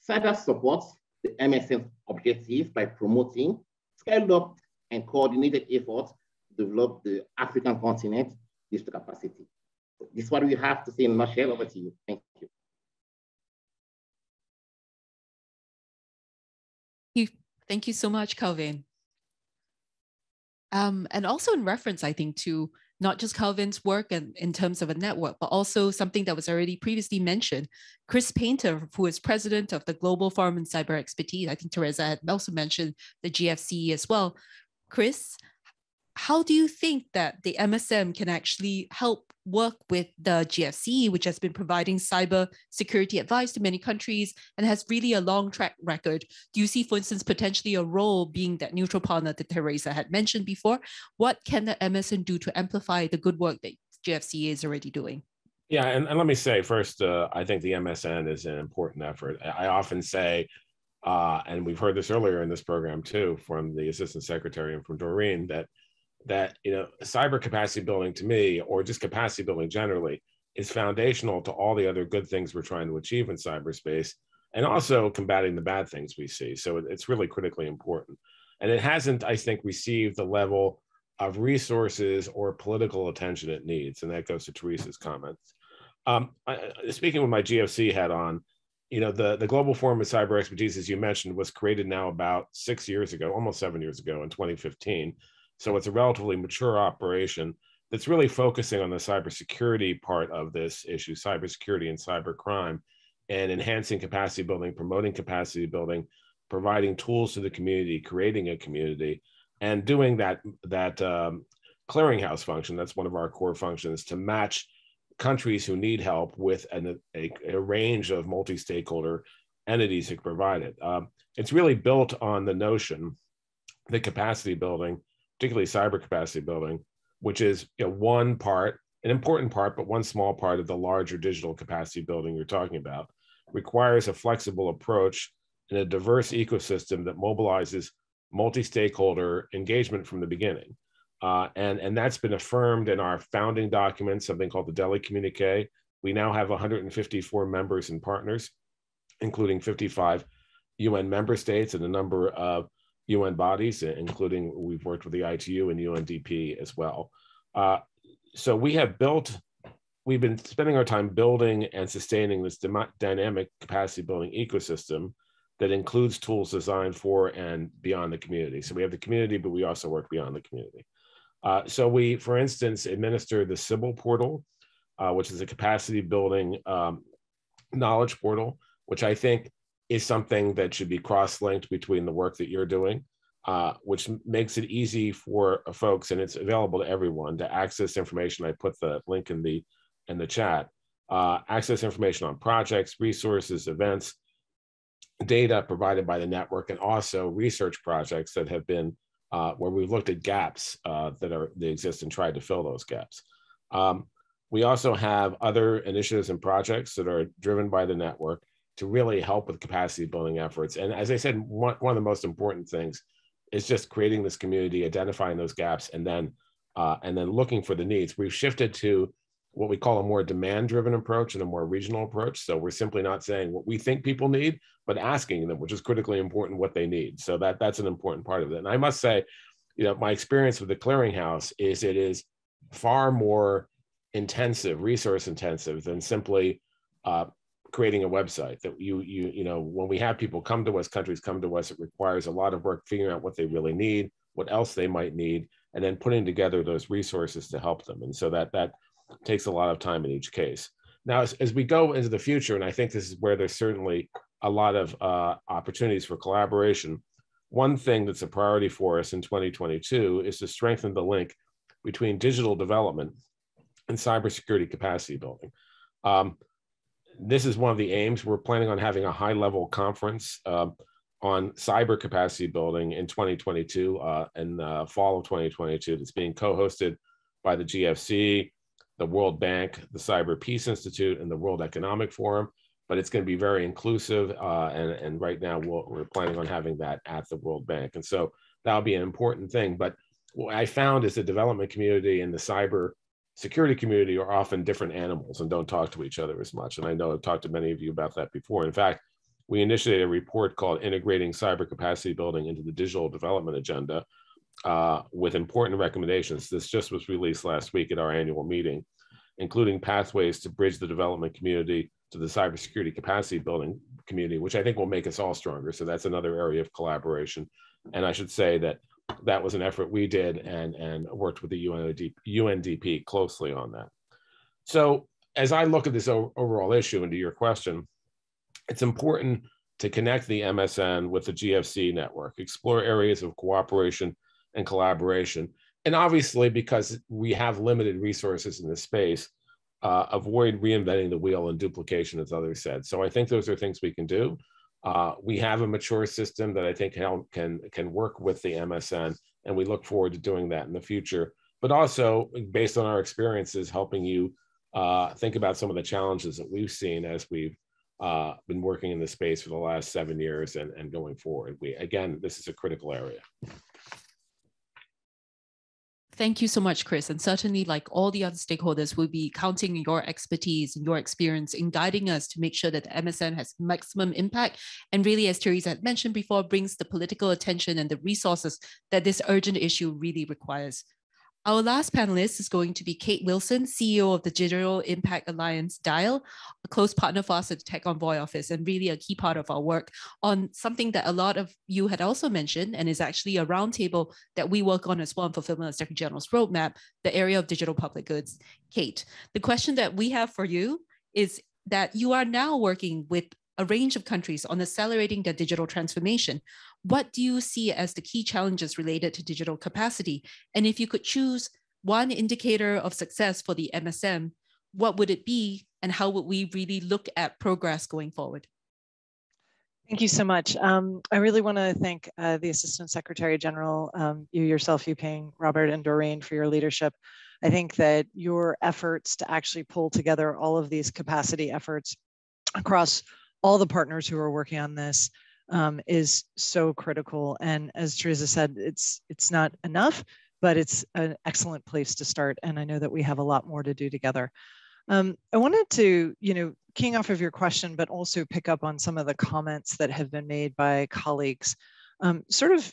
Speaker 8: SADA supports the MSN objectives by promoting scaled up and coordinated efforts to develop the African continent digital capacity. This is what we have to say in a. Over to you. Thank you.
Speaker 1: Thank you so much, Calvin. Um, and also in reference, I think, to not just Calvin's work and in terms of a network, but also something that was already previously mentioned. Chris Painter, who is president of the Global Forum in Cyber Expertise, I think Tereza had also mentioned the GFCE as well. Chris, how do you think that the MSN can actually help work with the GFC, which has been providing cyber security advice to many countries and has really a long track record? Do you see, for instance, potentially a role being that neutral partner that Tereza had mentioned before? What can the MSN do to amplify the good work that GFC is already doing?
Speaker 9: Yeah, and, and let me say first, uh, I think the MSN is an important effort. I often say, uh, and we've heard this earlier in this program too, from the Assistant Secretary and from Doreen, that that you know cyber capacity building to me or just capacity building generally is foundational to all the other good things we're trying to achieve in cyberspace and also combating the bad things we see. So it's really critically important. And it hasn't i think received the level of resources or political attention it needs and that goes to tereza's comments. Um, I, speaking with my gfc hat on you know the, the global forum of cyber expertise as you mentioned was created now about six years ago almost seven years ago in 2015 so it's a relatively mature operation that's really focusing on the cybersecurity part of this issue, cybersecurity and cybercrime, and enhancing capacity building, promoting capacity building, providing tools to the community, creating a community, and doing that that um, clearinghouse function. That's one of our core functions to match countries who need help with an, a, a range of multi-stakeholder entities that provide it. Um, it's really built on the notion that capacity building particularly cyber capacity building, which is you know, one part, an important part, but one small part of the larger digital capacity building you're talking about, requires a flexible approach in a diverse ecosystem that mobilizes multi-stakeholder engagement from the beginning. Uh, and, and that's been affirmed in our founding document, something called the Delhi Communique. We now have 154 members and partners, including 55 UN member states and a number of UN bodies, including we've worked with the ITU and UNDP as well. Uh, so we have built, we've been spending our time building and sustaining this dynamic capacity building ecosystem that includes tools designed for and beyond the community. So we have the community, but we also work beyond the community. Uh, so we, for instance, administer the Cybil portal, uh, which is a capacity building um, knowledge portal, which I think is something that should be cross-linked between the work that you're doing, uh, which makes it easy for folks, and it's available to everyone to access information. I put the link in the in the chat. Uh, access information on projects, resources, events, data provided by the network, and also research projects that have been uh, where we've looked at gaps uh, that are that exist and tried to fill those gaps. Um, we also have other initiatives and projects that are driven by the network to really help with capacity building efforts. And as I said, one, one of the most important things is just creating this community, identifying those gaps, and then uh, and then looking for the needs. We've shifted to what we call a more demand driven approach and a more regional approach. So we're simply not saying what we think people need, but asking them, which is critically important, what they need. So that that's an important part of it. And I must say, you know, my experience with the clearinghouse is it is far more intensive, resource intensive than simply uh, creating a website that you you you know when we have people come to us countries come to us it requires a lot of work figuring out what they really need what else they might need and then putting together those resources to help them and so that that takes a lot of time in each case. Now, as, as we go into the future, and I think this is where there's certainly a lot of uh, opportunities for collaboration, one thing that's a priority for us in 2022 is to strengthen the link between digital development and cybersecurity capacity building. Um, this is one of the aims. We're planning on having a high level conference uh, on cyber capacity building in 2022 uh, in the fall of 2022 that's being co hosted by the GFC, the World Bank, the Cyber Peace Institute, and the World Economic Forum. But it's going to be very inclusive, uh, and and right now we we are planning on having that at the World Bank, and so that'll be an important thing. But what I found is the development community and the cyber security community are often different animals and don't talk to each other as much. And I know I've talked to many of you about that before. In fact, we initiated a report called Integrating Cyber Capacity Building into the Digital Development Agenda, uh, with important recommendations. This just was released last week at our annual meeting, including pathways to bridge the development community to the cybersecurity capacity building community, which I think will make us all stronger. So that's another area of collaboration. And I should say that that was an effort we did and, and worked with the UNDP, UNDP closely on that. So as I look at this overall issue and to your question, it's important to connect the MSN with the GFC network, explore areas of cooperation and collaboration. And obviously, because we have limited resources in this space, uh, avoid reinventing the wheel and duplication, as others said. So I think those are things we can do. Uh, we have a mature system that I think can, can, work with the MSN, and we look forward to doing that in the future. But also, based on our experiences, helping you uh, think about some of the challenges that we've seen as we've uh, been working in the space for the last seven years and, and going forward. We again, this is a critical area.
Speaker 1: Thank you so much, Chris. And certainly, like all the other stakeholders, we'll be counting your expertise and your experience in guiding us to make sure that the MSN has maximum impact. And really, as Tereza had mentioned before, brings the political attention and the resources that this urgent issue really requires. Our last panelist is going to be Kate Wilson, CEO of the Digital Impact Alliance DIAL, a close partner for us at the Tech Envoy office, and really a key part of our work on something that a lot of you had also mentioned, and is actually a roundtable that we work on as well in fulfillment of Secretary General's roadmap, the area of digital public goods. Kate, the question that we have for you is that you are now working with a range of countries on accelerating their digital transformation. What do you see as the key challenges related to digital capacity? And if you could choose one indicator of success for the MSN, what would it be? And how would we really look at progress going forward?
Speaker 10: Thank you so much. Um, I really want to thank uh, the Assistant Secretary General, um, you yourself, Yuping, Robert, and Doreen for your leadership. I think that your efforts to actually pull together all of these capacity efforts across all the partners who are working on this um, is so critical. And as Tereza said, it's it's not enough, but it's an excellent place to start. And I know that we have a lot more to do together. Um, I wanted to, you know, keying off of your question, but also pick up on some of the comments that have been made by colleagues. Um, sort of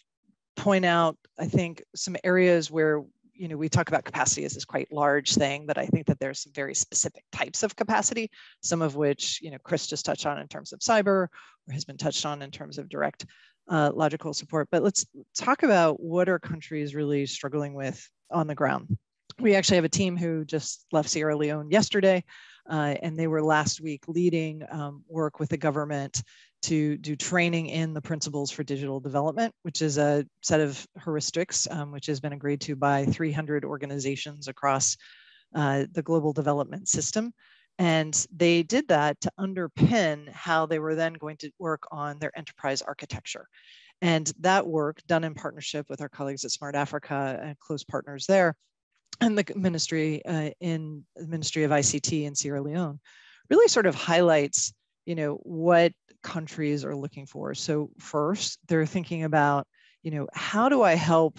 Speaker 10: point out, I think, some areas where you know, we talk about capacity as this quite large thing, but I think that there's some very specific types of capacity, some of which, you know, Chris just touched on in terms of cyber or has been touched on in terms of direct uh, logical support. But let's talk about what are countries really struggling with on the ground. We actually have a team who just left Sierra Leone yesterday, uh, and they were last week leading um, work with the government to do training in the principles for digital development, which is a set of heuristics, um, which has been agreed to by 300 organizations across uh, the global development system. And they did that to underpin how they were then going to work on their enterprise architecture. And that work done in partnership with our colleagues at Smart Africa and close partners there and the ministry uh, in the Ministry of ICT in Sierra Leone really sort of highlights you know what countries are looking for. So first, they're thinking about, you know, how do I help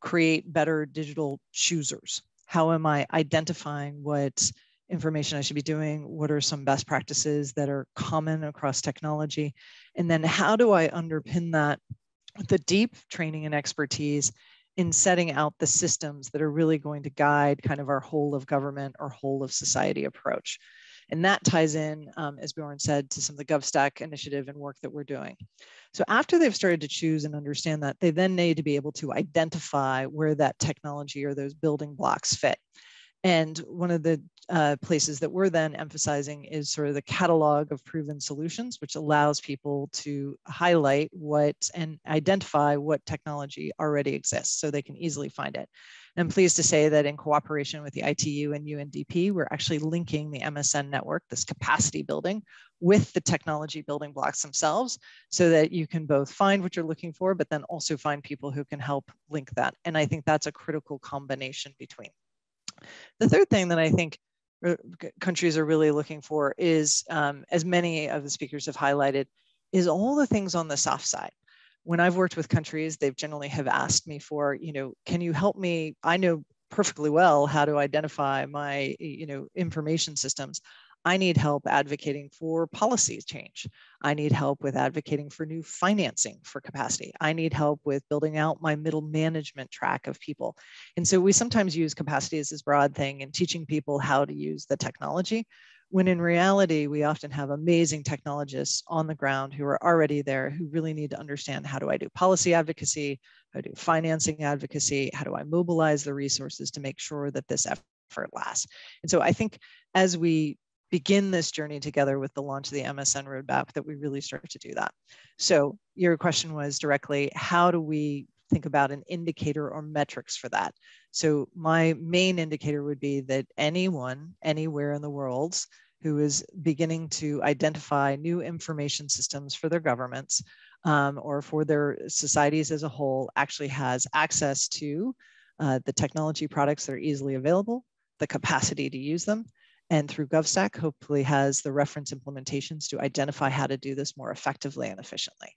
Speaker 10: create better digital choosers? How am I identifying what information I should be doing? What are some best practices that are common across technology? And then how do I underpin that with the deep training and expertise in setting out the systems that are really going to guide kind of our whole of government or whole of society approach? And that ties in, um, as Bjorn said, to some of the GovStack initiative and work that we're doing. So after they've started to choose and understand that, they then need to be able to identify where that technology or those building blocks fit. And one of the uh, places that we're then emphasizing is sort of the catalog of proven solutions, which allows people to highlight what and identify what technology already exists so they can easily find it. I'm pleased to say that in cooperation with the ITU and UNDP, we're actually linking the MSN network, this capacity building, with the technology building blocks themselves so that you can both find what you're looking for, but then also find people who can help link that. And I think that's a critical combination between. The third thing that I think countries are really looking for is, um, as many of the speakers have highlighted, is all the things on the soft side. When I've worked with countries, they've generally have asked me for, you know, can you help me? I know perfectly well how to identify my, you know, information systems. I need help advocating for policy change. I need help with advocating for new financing for capacity. I need help with building out my middle management track of people. And so we sometimes use capacity as this broad thing and teaching people how to use the technology, when in reality, we often have amazing technologists on the ground who are already there who really need to understand how do I do policy advocacy, how do I do financing advocacy, how do I mobilize the resources to make sure that this effort lasts. And so I think as we begin this journey together with the launch of the MSN roadmap that we really start to do that. So your question was directly, how do we think about an indicator or metrics for that? So my main indicator would be that anyone, anywhere in the world who is beginning to identify new information systems for their governments um, or for their societies as a whole actually has access to uh, the technology products that are easily available, the capacity to use them, and through GovStack, hopefully has the reference implementations to identify how to do this more effectively and efficiently.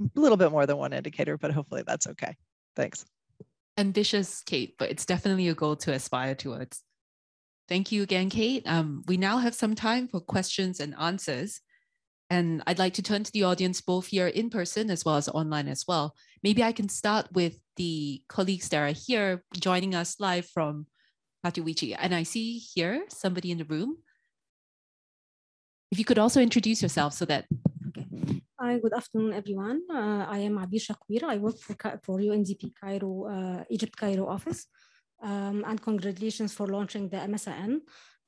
Speaker 10: A little bit more than one indicator, but hopefully that's okay. Thanks.
Speaker 1: Ambitious, Kate, but it's definitely a goal to aspire towards. Thank you again, Kate. Um, we now have some time for questions and answers. And I'd like to turn to the audience both here in person as well as online as well. Maybe I can start with the colleagues that are here joining us live from Katowice. And I see here somebody in the room. If you could also introduce yourself so that.
Speaker 11: Okay. Hi, good afternoon, everyone. Uh, I am Abir Shakwir. I work for, for UNDP Cairo, uh, Egypt Cairo office. Um, and congratulations for launching the MSN.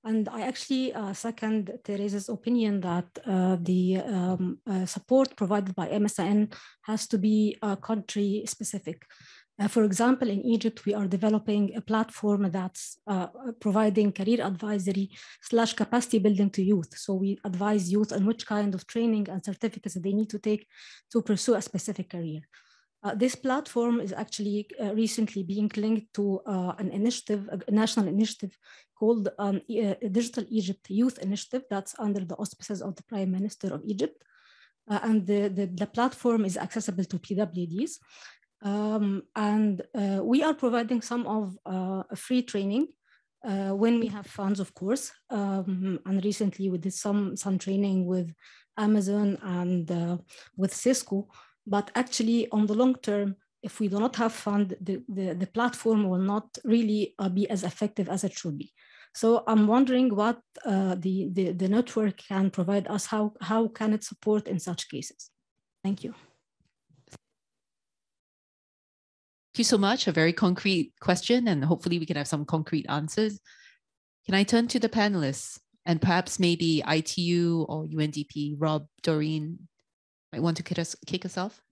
Speaker 11: And I actually uh, second Tereza's opinion that uh, the um, uh, support provided by MSN has to be uh, country specific. Uh, for example, in Egypt, we are developing a platform that's uh, providing career advisory slash capacity building to youth. So we advise youth on which kind of training and certificates they need to take to pursue a specific career. Uh, this platform is actually uh, recently being linked to uh, an initiative, a national initiative called um, uh, Digital Egypt Youth Initiative that's under the auspices of the Prime Minister of Egypt. and the, the, the platform is accessible to PWDs. Um, and uh, we are providing some of uh, free training uh, when we have funds, of course. Um, and recently we did some, some training with Amazon and uh, with Cisco. But actually, on the long term, if we do not have fund, the, the, the platform will not really uh, be as effective as it should be. So I'm wondering what uh, the, the, the network can provide us, how, how can it support in such cases? Thank you.
Speaker 1: Thank you so much. A very concrete question, and hopefully we can have some concrete answers. Can I turn to the panelists and perhaps maybe ITU or UNDP, Rob, Doreen, might want to kick us, kick us off?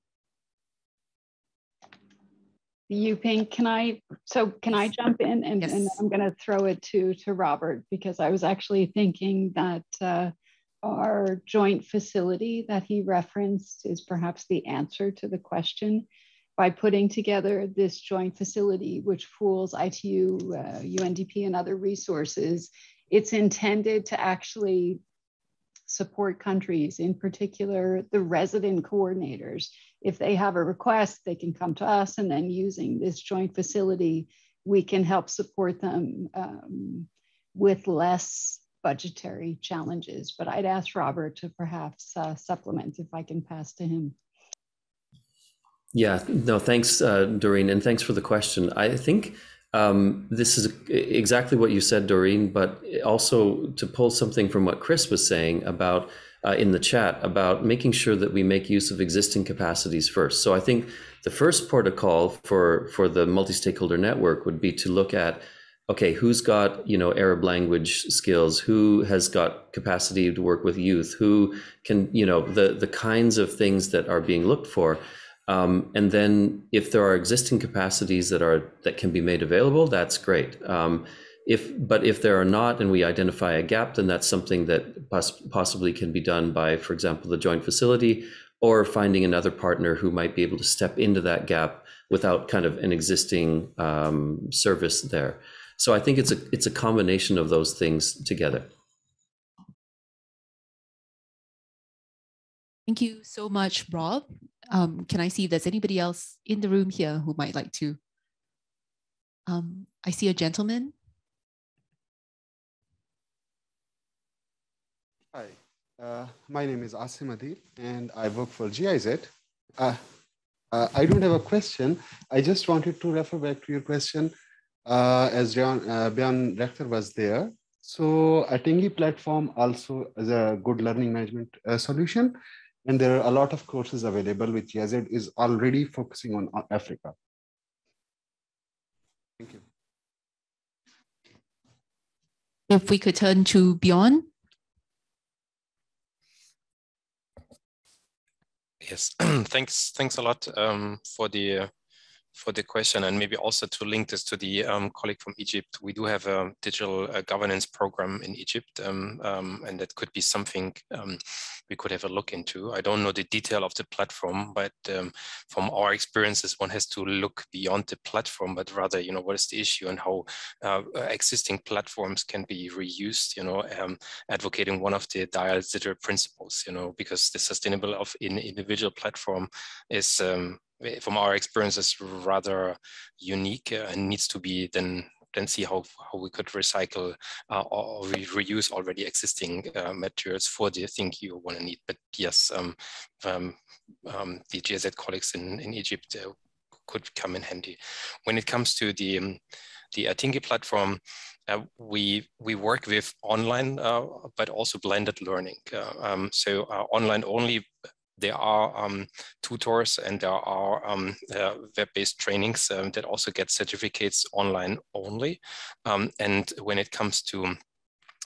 Speaker 3: You Yuping, can I, so can I jump in and, yes. and I'm going to throw it to, to Robert because I was actually thinking that uh, our joint facility that he referenced is perhaps the answer to the question by putting together this joint facility, which pools ITU, uh, UNDP, and other resources, it's intended to actually support countries, in particular the resident coordinators. If they have a request, they can come to us, and then using this joint facility, we can help support them um, with less budgetary challenges. But I'd ask Robert to perhaps uh, supplement if I can pass to him.
Speaker 4: Yeah, no, thanks, uh, Doreen, and thanks for the question. I think um, this is exactly what you said, Doreen, but also to pull something from what Chris was saying about uh, in the chat about making sure that we make use of existing capacities first. So I think the first protocol for for the multi-stakeholder network would be to look at okay who's got you know arab language skills? Who has got capacity to work with youth? Who can you know the the kinds of things that are being looked for um, and then if there are existing capacities that are that can be made available that's great. Um, if but if there are not and we identify a gap then that's something that poss- possibly can be done by for example the joint facility or finding another partner who might be able to step into that gap without kind of an existing um, service there. So i think it's a it's a combination of those things together.
Speaker 1: Thank you so much, Rob. Um, can I see if there's anybody else in the room here who might like to? Um, I see a gentleman.
Speaker 12: Hi, uh, my name is Asim Adil and I work for GIZ. Uh, uh, I don't have a question. I just wanted to refer back to your question uh, as John, uh, Björn Richter was there. So a Atingi platform also is a good learning management uh, solution. And there are a lot of courses available which Yazid is already focusing on Africa. Thank you.
Speaker 1: If we could turn to Bjorn.
Speaker 6: Yes, thanks. Thanks a lot um, for the uh, for the question and maybe also to link this to the um, colleague from Egypt. We do have a digital uh, governance program in Egypt, um, um, and that could be something um, we could have a look into. I don't know the detail of the platform, but um, from our experiences, one has to look beyond the platform, but rather, you know, what is the issue and how uh, existing platforms can be reused, you know, um, advocating one of the dial principles, you know, because the sustainable of in individual platform is from our experience is rather unique and needs to be then then see how, how we could recycle uh, or re reuse already existing uh, materials for the thing you want to need. But yes, um, um, um, the GIZ colleagues in, in Egypt uh, could come in handy. When it comes to the um, the Atingi platform, uh, we we work with online, uh, but also blended learning. Uh, um, so uh, online only there are um, tutors and there are um, uh, web-based trainings um, that also get certificates online only. Um, and when it comes to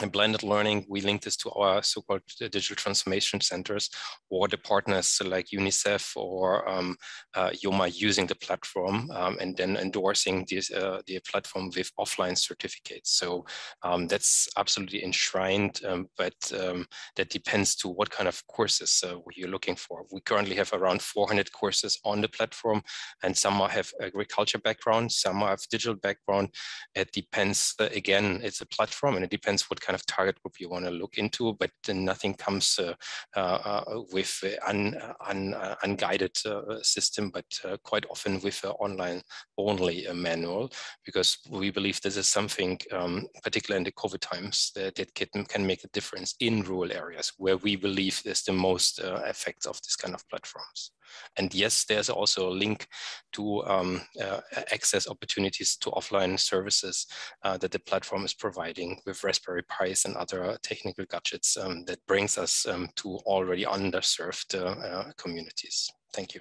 Speaker 6: in blended learning, we link this to our so-called digital transformation centers or the partners like UNICEF or um, uh, YOMA using the platform um, and then endorsing this, uh, the platform with offline certificates. So um, that's absolutely enshrined, um, but um, that depends to what kind of courses uh, you're looking for. We currently have around 400 courses on the platform and some have agriculture background, some have digital background. It depends, uh, again, it's a platform and it depends what kind of target group you want to look into, but nothing comes uh, uh, uh with un, un, unguided system, but quite often with online only manual, because we believe this is something, um, particularly in the COVID times, that, that can, can make a difference in rural areas where we believe there's the most effects of this kind of platforms. And yes, there's also a link to um, uh, access opportunities to offline services uh, that the platform is providing with Raspberry Pis and other technical gadgets um, that brings us um, to already underserved uh, uh communities. Thank you.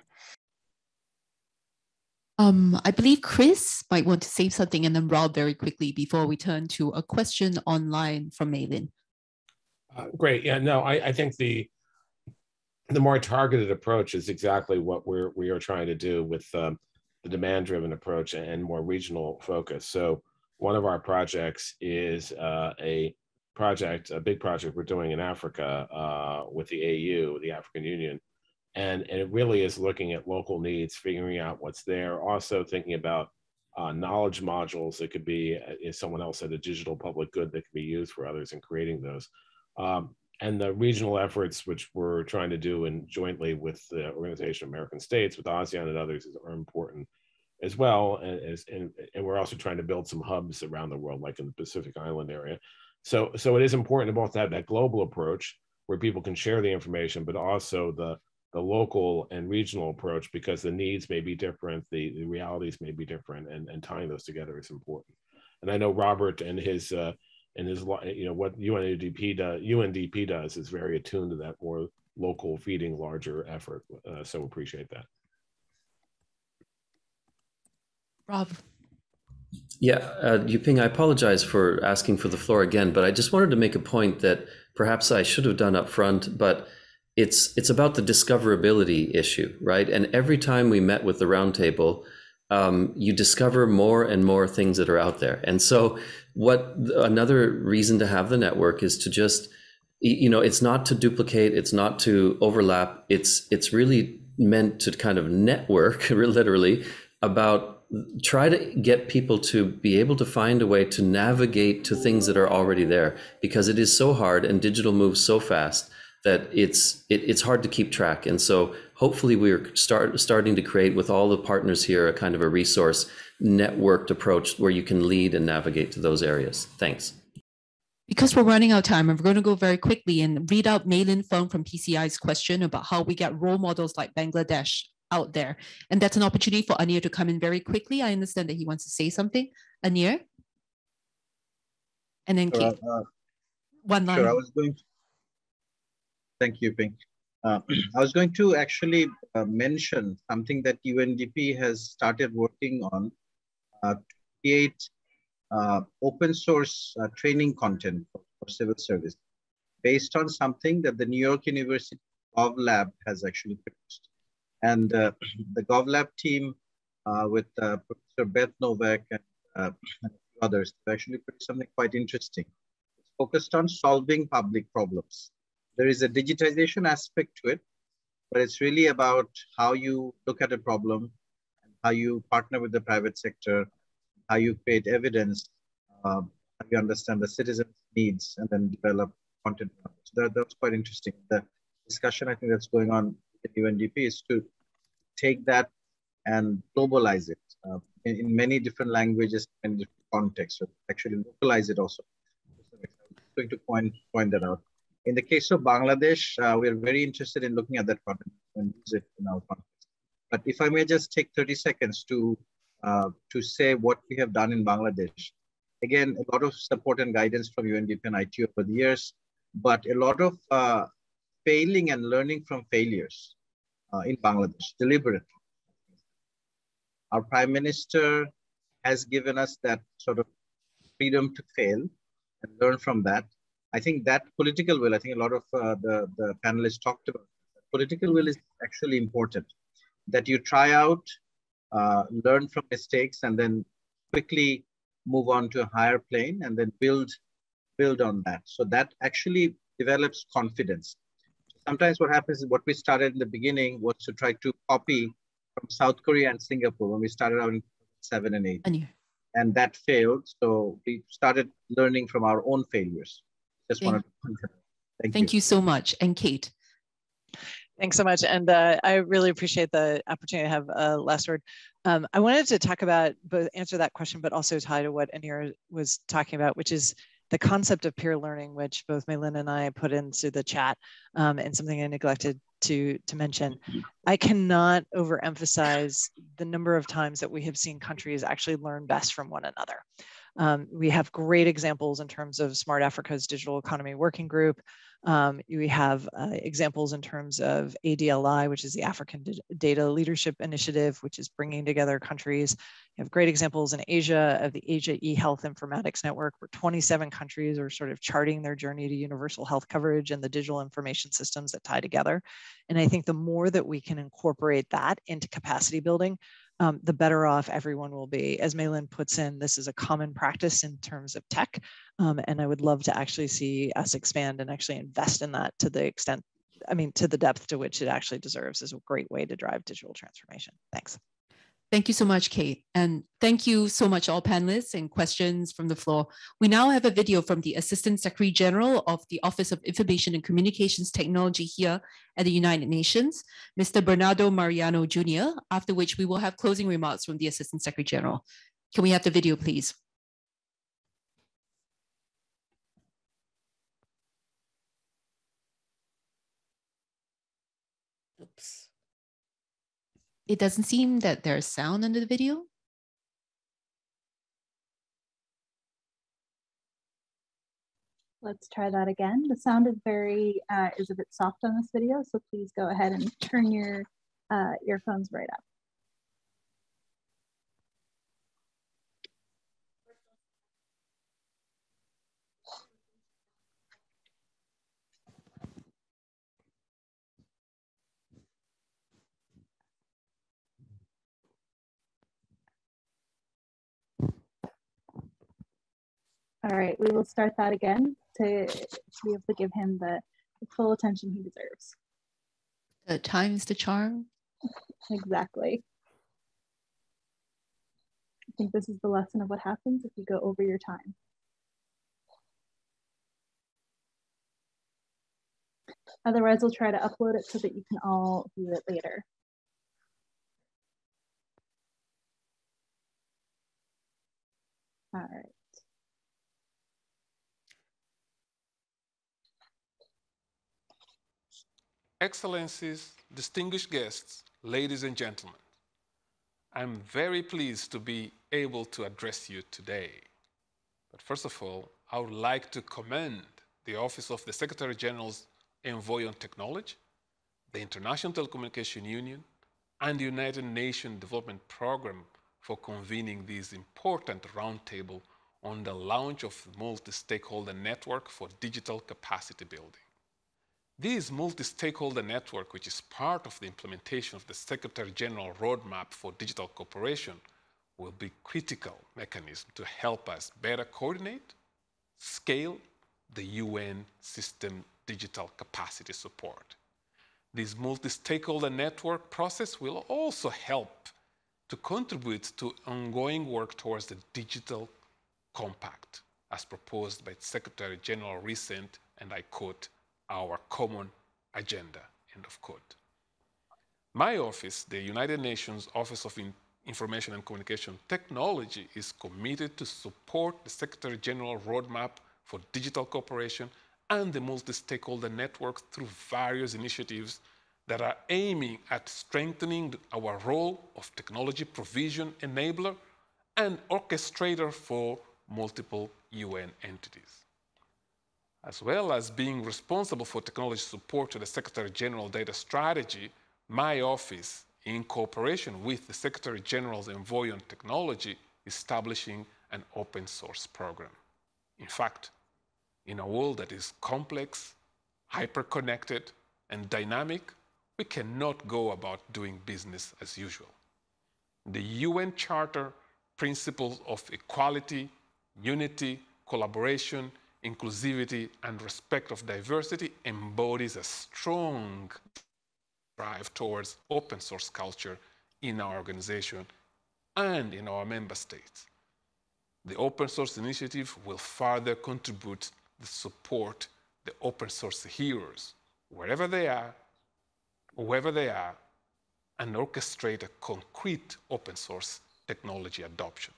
Speaker 1: Um, I believe Chris might want to say something and then Rob very quickly before we turn to a question online from Mei Lin.
Speaker 9: Uh, great. Yeah, no, I, I think the the more targeted approach is exactly what we're we are trying to do with um, the demand driven approach and more regional focus. So one of our projects is uh, a project, a big project we're doing in Africa uh, with the AU, the African Union, and, and it really is looking at local needs, figuring out what's there, also thinking about uh, knowledge modules that could be, as uh, someone else said, a digital public good that can be used for others in creating those. Um, and the regional efforts, which we're trying to do and jointly with the Organization of American States, with ASEAN and others, are important as well. And, and, and we're also trying to build some hubs around the world, like in the Pacific Island area. So, so it is important to both have that global approach where people can share the information, but also the the local and regional approach because the needs may be different, the, the realities may be different, and, and tying those together is important. And I know Robert and his uh, and his you know what UNDP does UNDP does is very attuned to that more local feeding larger effort. Uh, so appreciate that.
Speaker 1: Rob.
Speaker 4: Yeah, uh, Yuping, I apologize for asking for the floor again, but I just wanted to make a point that perhaps I should have done up front, but it's it's about the discoverability issue, right? And every time we met with the roundtable, um, you discover more and more things that are out there. And so, what another reason to have the network is to just, you know, it's not to duplicate, it's not to overlap. It's it's really meant to kind of network, literally, about try to get people to be able to find a way to navigate to things that are already there because it is so hard and digital moves so fast that it's it, it's hard to keep track and so hopefully we're start starting to create with all the partners here a kind of a resource networked approach where you can lead and navigate to those areas thanks
Speaker 1: because we're running out of time, I'm going to go very quickly and read out Mei Lin Fung from PCI's question about how we get role models like Bangladesh out there. And that's an opportunity for Anir to come in very quickly. I understand that he wants to say something. Anir? And then Kate. Uh, One line.
Speaker 5: Sure, I was going to, thank you, Pink. Uh, I was going to actually uh, mention something that UNDP has started working on uh, create uh, open source uh, training content for, for, civil service based on something that the New York University GovLab has actually produced. And uh, the GovLab team uh, with Professor Beth Noveck and, others actually produced something quite interesting. It's focused on solving public problems. There is a digitization aspect to it, but it's really about how you look at a problem, and how you partner with the private sector, how you create evidence, uh, how you understand the citizens' needs, and then develop content. So that, that's quite interesting. The discussion I think that's going on in UNDP is to take that and globalize it uh, in, in, many different languages and different contexts. So actually localize it also. I'm going to point, point that out. In the case of Bangladesh, uh, we're very interested in looking at that content and use it in our context. But if I may just take 30 seconds to, uh, to say what we have done in Bangladesh. Again, a lot of support and guidance from UNDP and ITU over the years, but a lot of uh, failing and learning from failures uh, in Bangladesh deliberately. Our prime minister has given us that sort of freedom to fail and learn from that. I think that political will, I think a lot of uh, the, the panelists talked about, political will is actually important. That you try out, uh, learn from mistakes, and then quickly move on to a higher plane and then build, build on that. So that actually develops confidence sometimes what happens is what we started in the beginning was to try to copy from South Korea and Singapore when we started out in seven and eight. And, and that failed. So we started learning from our own failures. Just
Speaker 1: thank,
Speaker 5: wanted to
Speaker 1: thank, thank you. you so much. And Kate.
Speaker 10: Thanks so much. And uh, I really appreciate the opportunity to have a last word. Um, I wanted to talk about, both answer that question, but also tie to what Anir was talking about, which is the concept of peer learning, which both Mei Lin and I put into the chat, um, and something I neglected to, to mention. I cannot overemphasize the number of times that we have seen countries actually learn best from one another. Um, we have great examples in terms of Smart Africa's Digital Economy Working Group. Um, we have uh, examples in terms of ADLI, which is the African D Data Leadership Initiative, which is bringing together countries. We have great examples in Asia of the Asia e-Health Informatics Network, where 27 countries are sort of charting their journey to universal health coverage and the digital information systems that tie together. And I think the more that we can incorporate that into capacity building, um, the better off everyone will be. As Mei Lin puts in, this is a common practice in terms of tech. Um, and I would love to actually see us expand and actually invest in that to the extent, I mean, to the depth to which it actually deserves is a great way to drive digital transformation. Thanks.
Speaker 1: Thank you so much, Kate. And thank you so much, all panelists and questions from the floor. We now have a video from the Assistant Secretary General of the Office of Information and Communications Technology here at the United Nations, Mr. Bernardo Mariano Jr., after which we will have closing remarks from the Assistant Secretary General. Can we have the video, please? It doesn't seem that there's sound under the video.
Speaker 13: Let's try that again. The sound is very, uh, is a bit soft on this video, so please go ahead and turn your uh, earphones right up. All right, we will start that again to, to be able to give him the, the full attention he deserves.
Speaker 1: The time is the charm.
Speaker 13: exactly. I think this is the lesson of what happens if you go over your time. Otherwise, we'll try to upload it so that you can all view it later. All right.
Speaker 14: Excellencies, distinguished guests, ladies and gentlemen, I'm very pleased to be able to address you today. But first of all, I would like to commend the Office of the Secretary General's Envoy on Technology, the International Telecommunication Union, and the United Nations Development Program for convening this important roundtable on the launch of the multi-stakeholder network for digital capacity building. This multi-stakeholder network, which is part of the implementation of the Secretary General Roadmap for Digital Cooperation, will be critical mechanism to help us better coordinate, scale the UN system digital capacity support. This multi-stakeholder network process will also help to contribute to ongoing work towards the digital compact as proposed by Secretary General recent, and I quote, our common agenda, end of quote. My office, the United Nations Office of In Information and Communication Technology, is committed to support the Secretary General roadmap for digital cooperation and the multi-stakeholder network through various initiatives that are aiming at strengthening our role of technology provision enabler and orchestrator for multiple UN entities as well as being responsible for technology support to the Secretary General Data Strategy, my office, in cooperation with the Secretary General's Envoy on Technology, establishing an open source program. In fact, in a world that is complex, hyper-connected, and dynamic, we cannot go about doing business as usual. The UN Charter principles of equality, unity, collaboration, inclusivity, and respect of diversity embodies a strong drive towards open source culture in our organization and in our member states. The open source initiative will further contribute the support the open source heroes, wherever they are, whoever they are, and orchestrate a concrete open source technology adoption.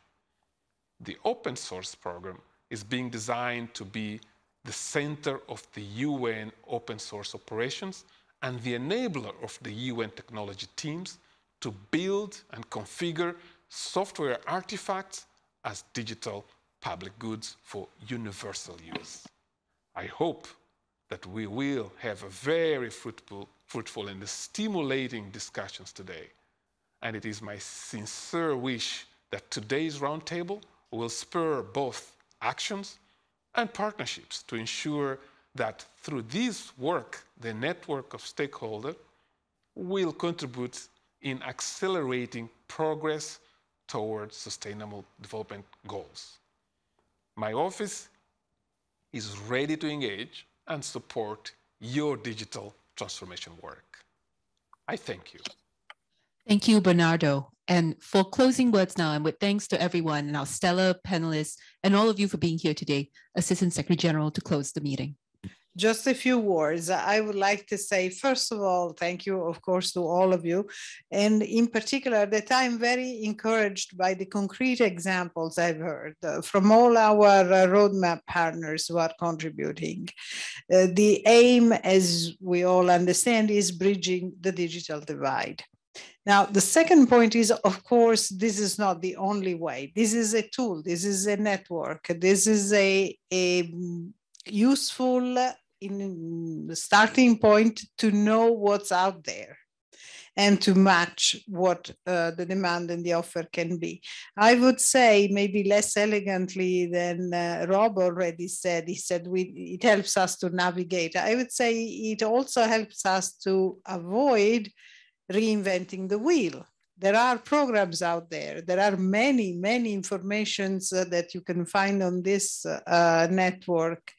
Speaker 14: The open source program is being designed to be the center of the UN open source operations and the enabler of the UN technology teams to build and configure software artifacts as digital public goods for universal use. I hope that we will have a very fruitful, fruitful and stimulating discussions today. And it is my sincere wish that today's roundtable will spur both actions and partnerships to ensure that through this work, the network of stakeholders will contribute in accelerating progress towards sustainable development goals. My office is ready to engage and support your digital transformation work. I thank you.
Speaker 1: Thank you, Bernardo. And for closing words now, and with thanks to everyone and our stellar panelists and all of you for being here today, Assistant Secretary General to close the meeting.
Speaker 2: just a few words. I would like to say, first of all, thank you, of course, to all of you. And in particular, that I'm very encouraged by the concrete examples I've heard uh, from all our uh, roadmap partners who are contributing. Uh, the aim, as we all understand, is bridging the digital divide. Now, the second point is, of course, this is not the only way. This is a tool, this is a network, this is a, a useful in the starting point to know what's out there and to match what uh, the demand and the offer can be. I would say maybe less elegantly than uh, Rob already said, he said we, it helps us to navigate. I would say it also helps us to avoid reinventing the wheel. There are programs out there. There are many, many informations uh, that you can find on this uh, network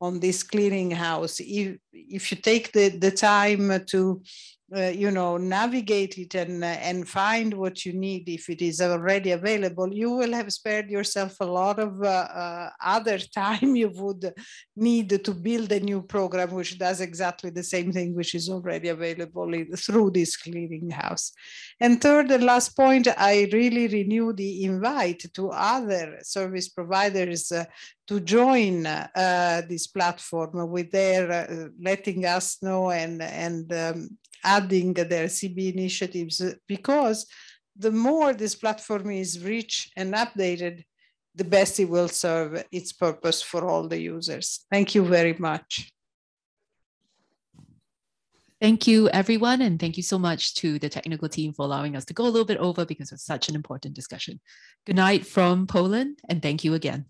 Speaker 2: on this clearinghouse. If, if you take the, the time to uh, you know, navigate it and, uh, and find what you need if it is already available, you will have spared yourself a lot of uh, uh other time you would need to build a new program which does exactly the same thing which is already available in, through this clearinghouse. And third and last point, I really renew the invite to other service providers uh, to join uh, this platform with their uh, letting us know and, and um, adding their CB initiatives because the more this platform is rich and updated, the best it will serve its purpose for all the users. Thank you very much.
Speaker 1: Thank you, everyone. And thank you so much to the technical team for allowing us to go a little bit over because it's such an important discussion. Good night from Poland, and thank you again.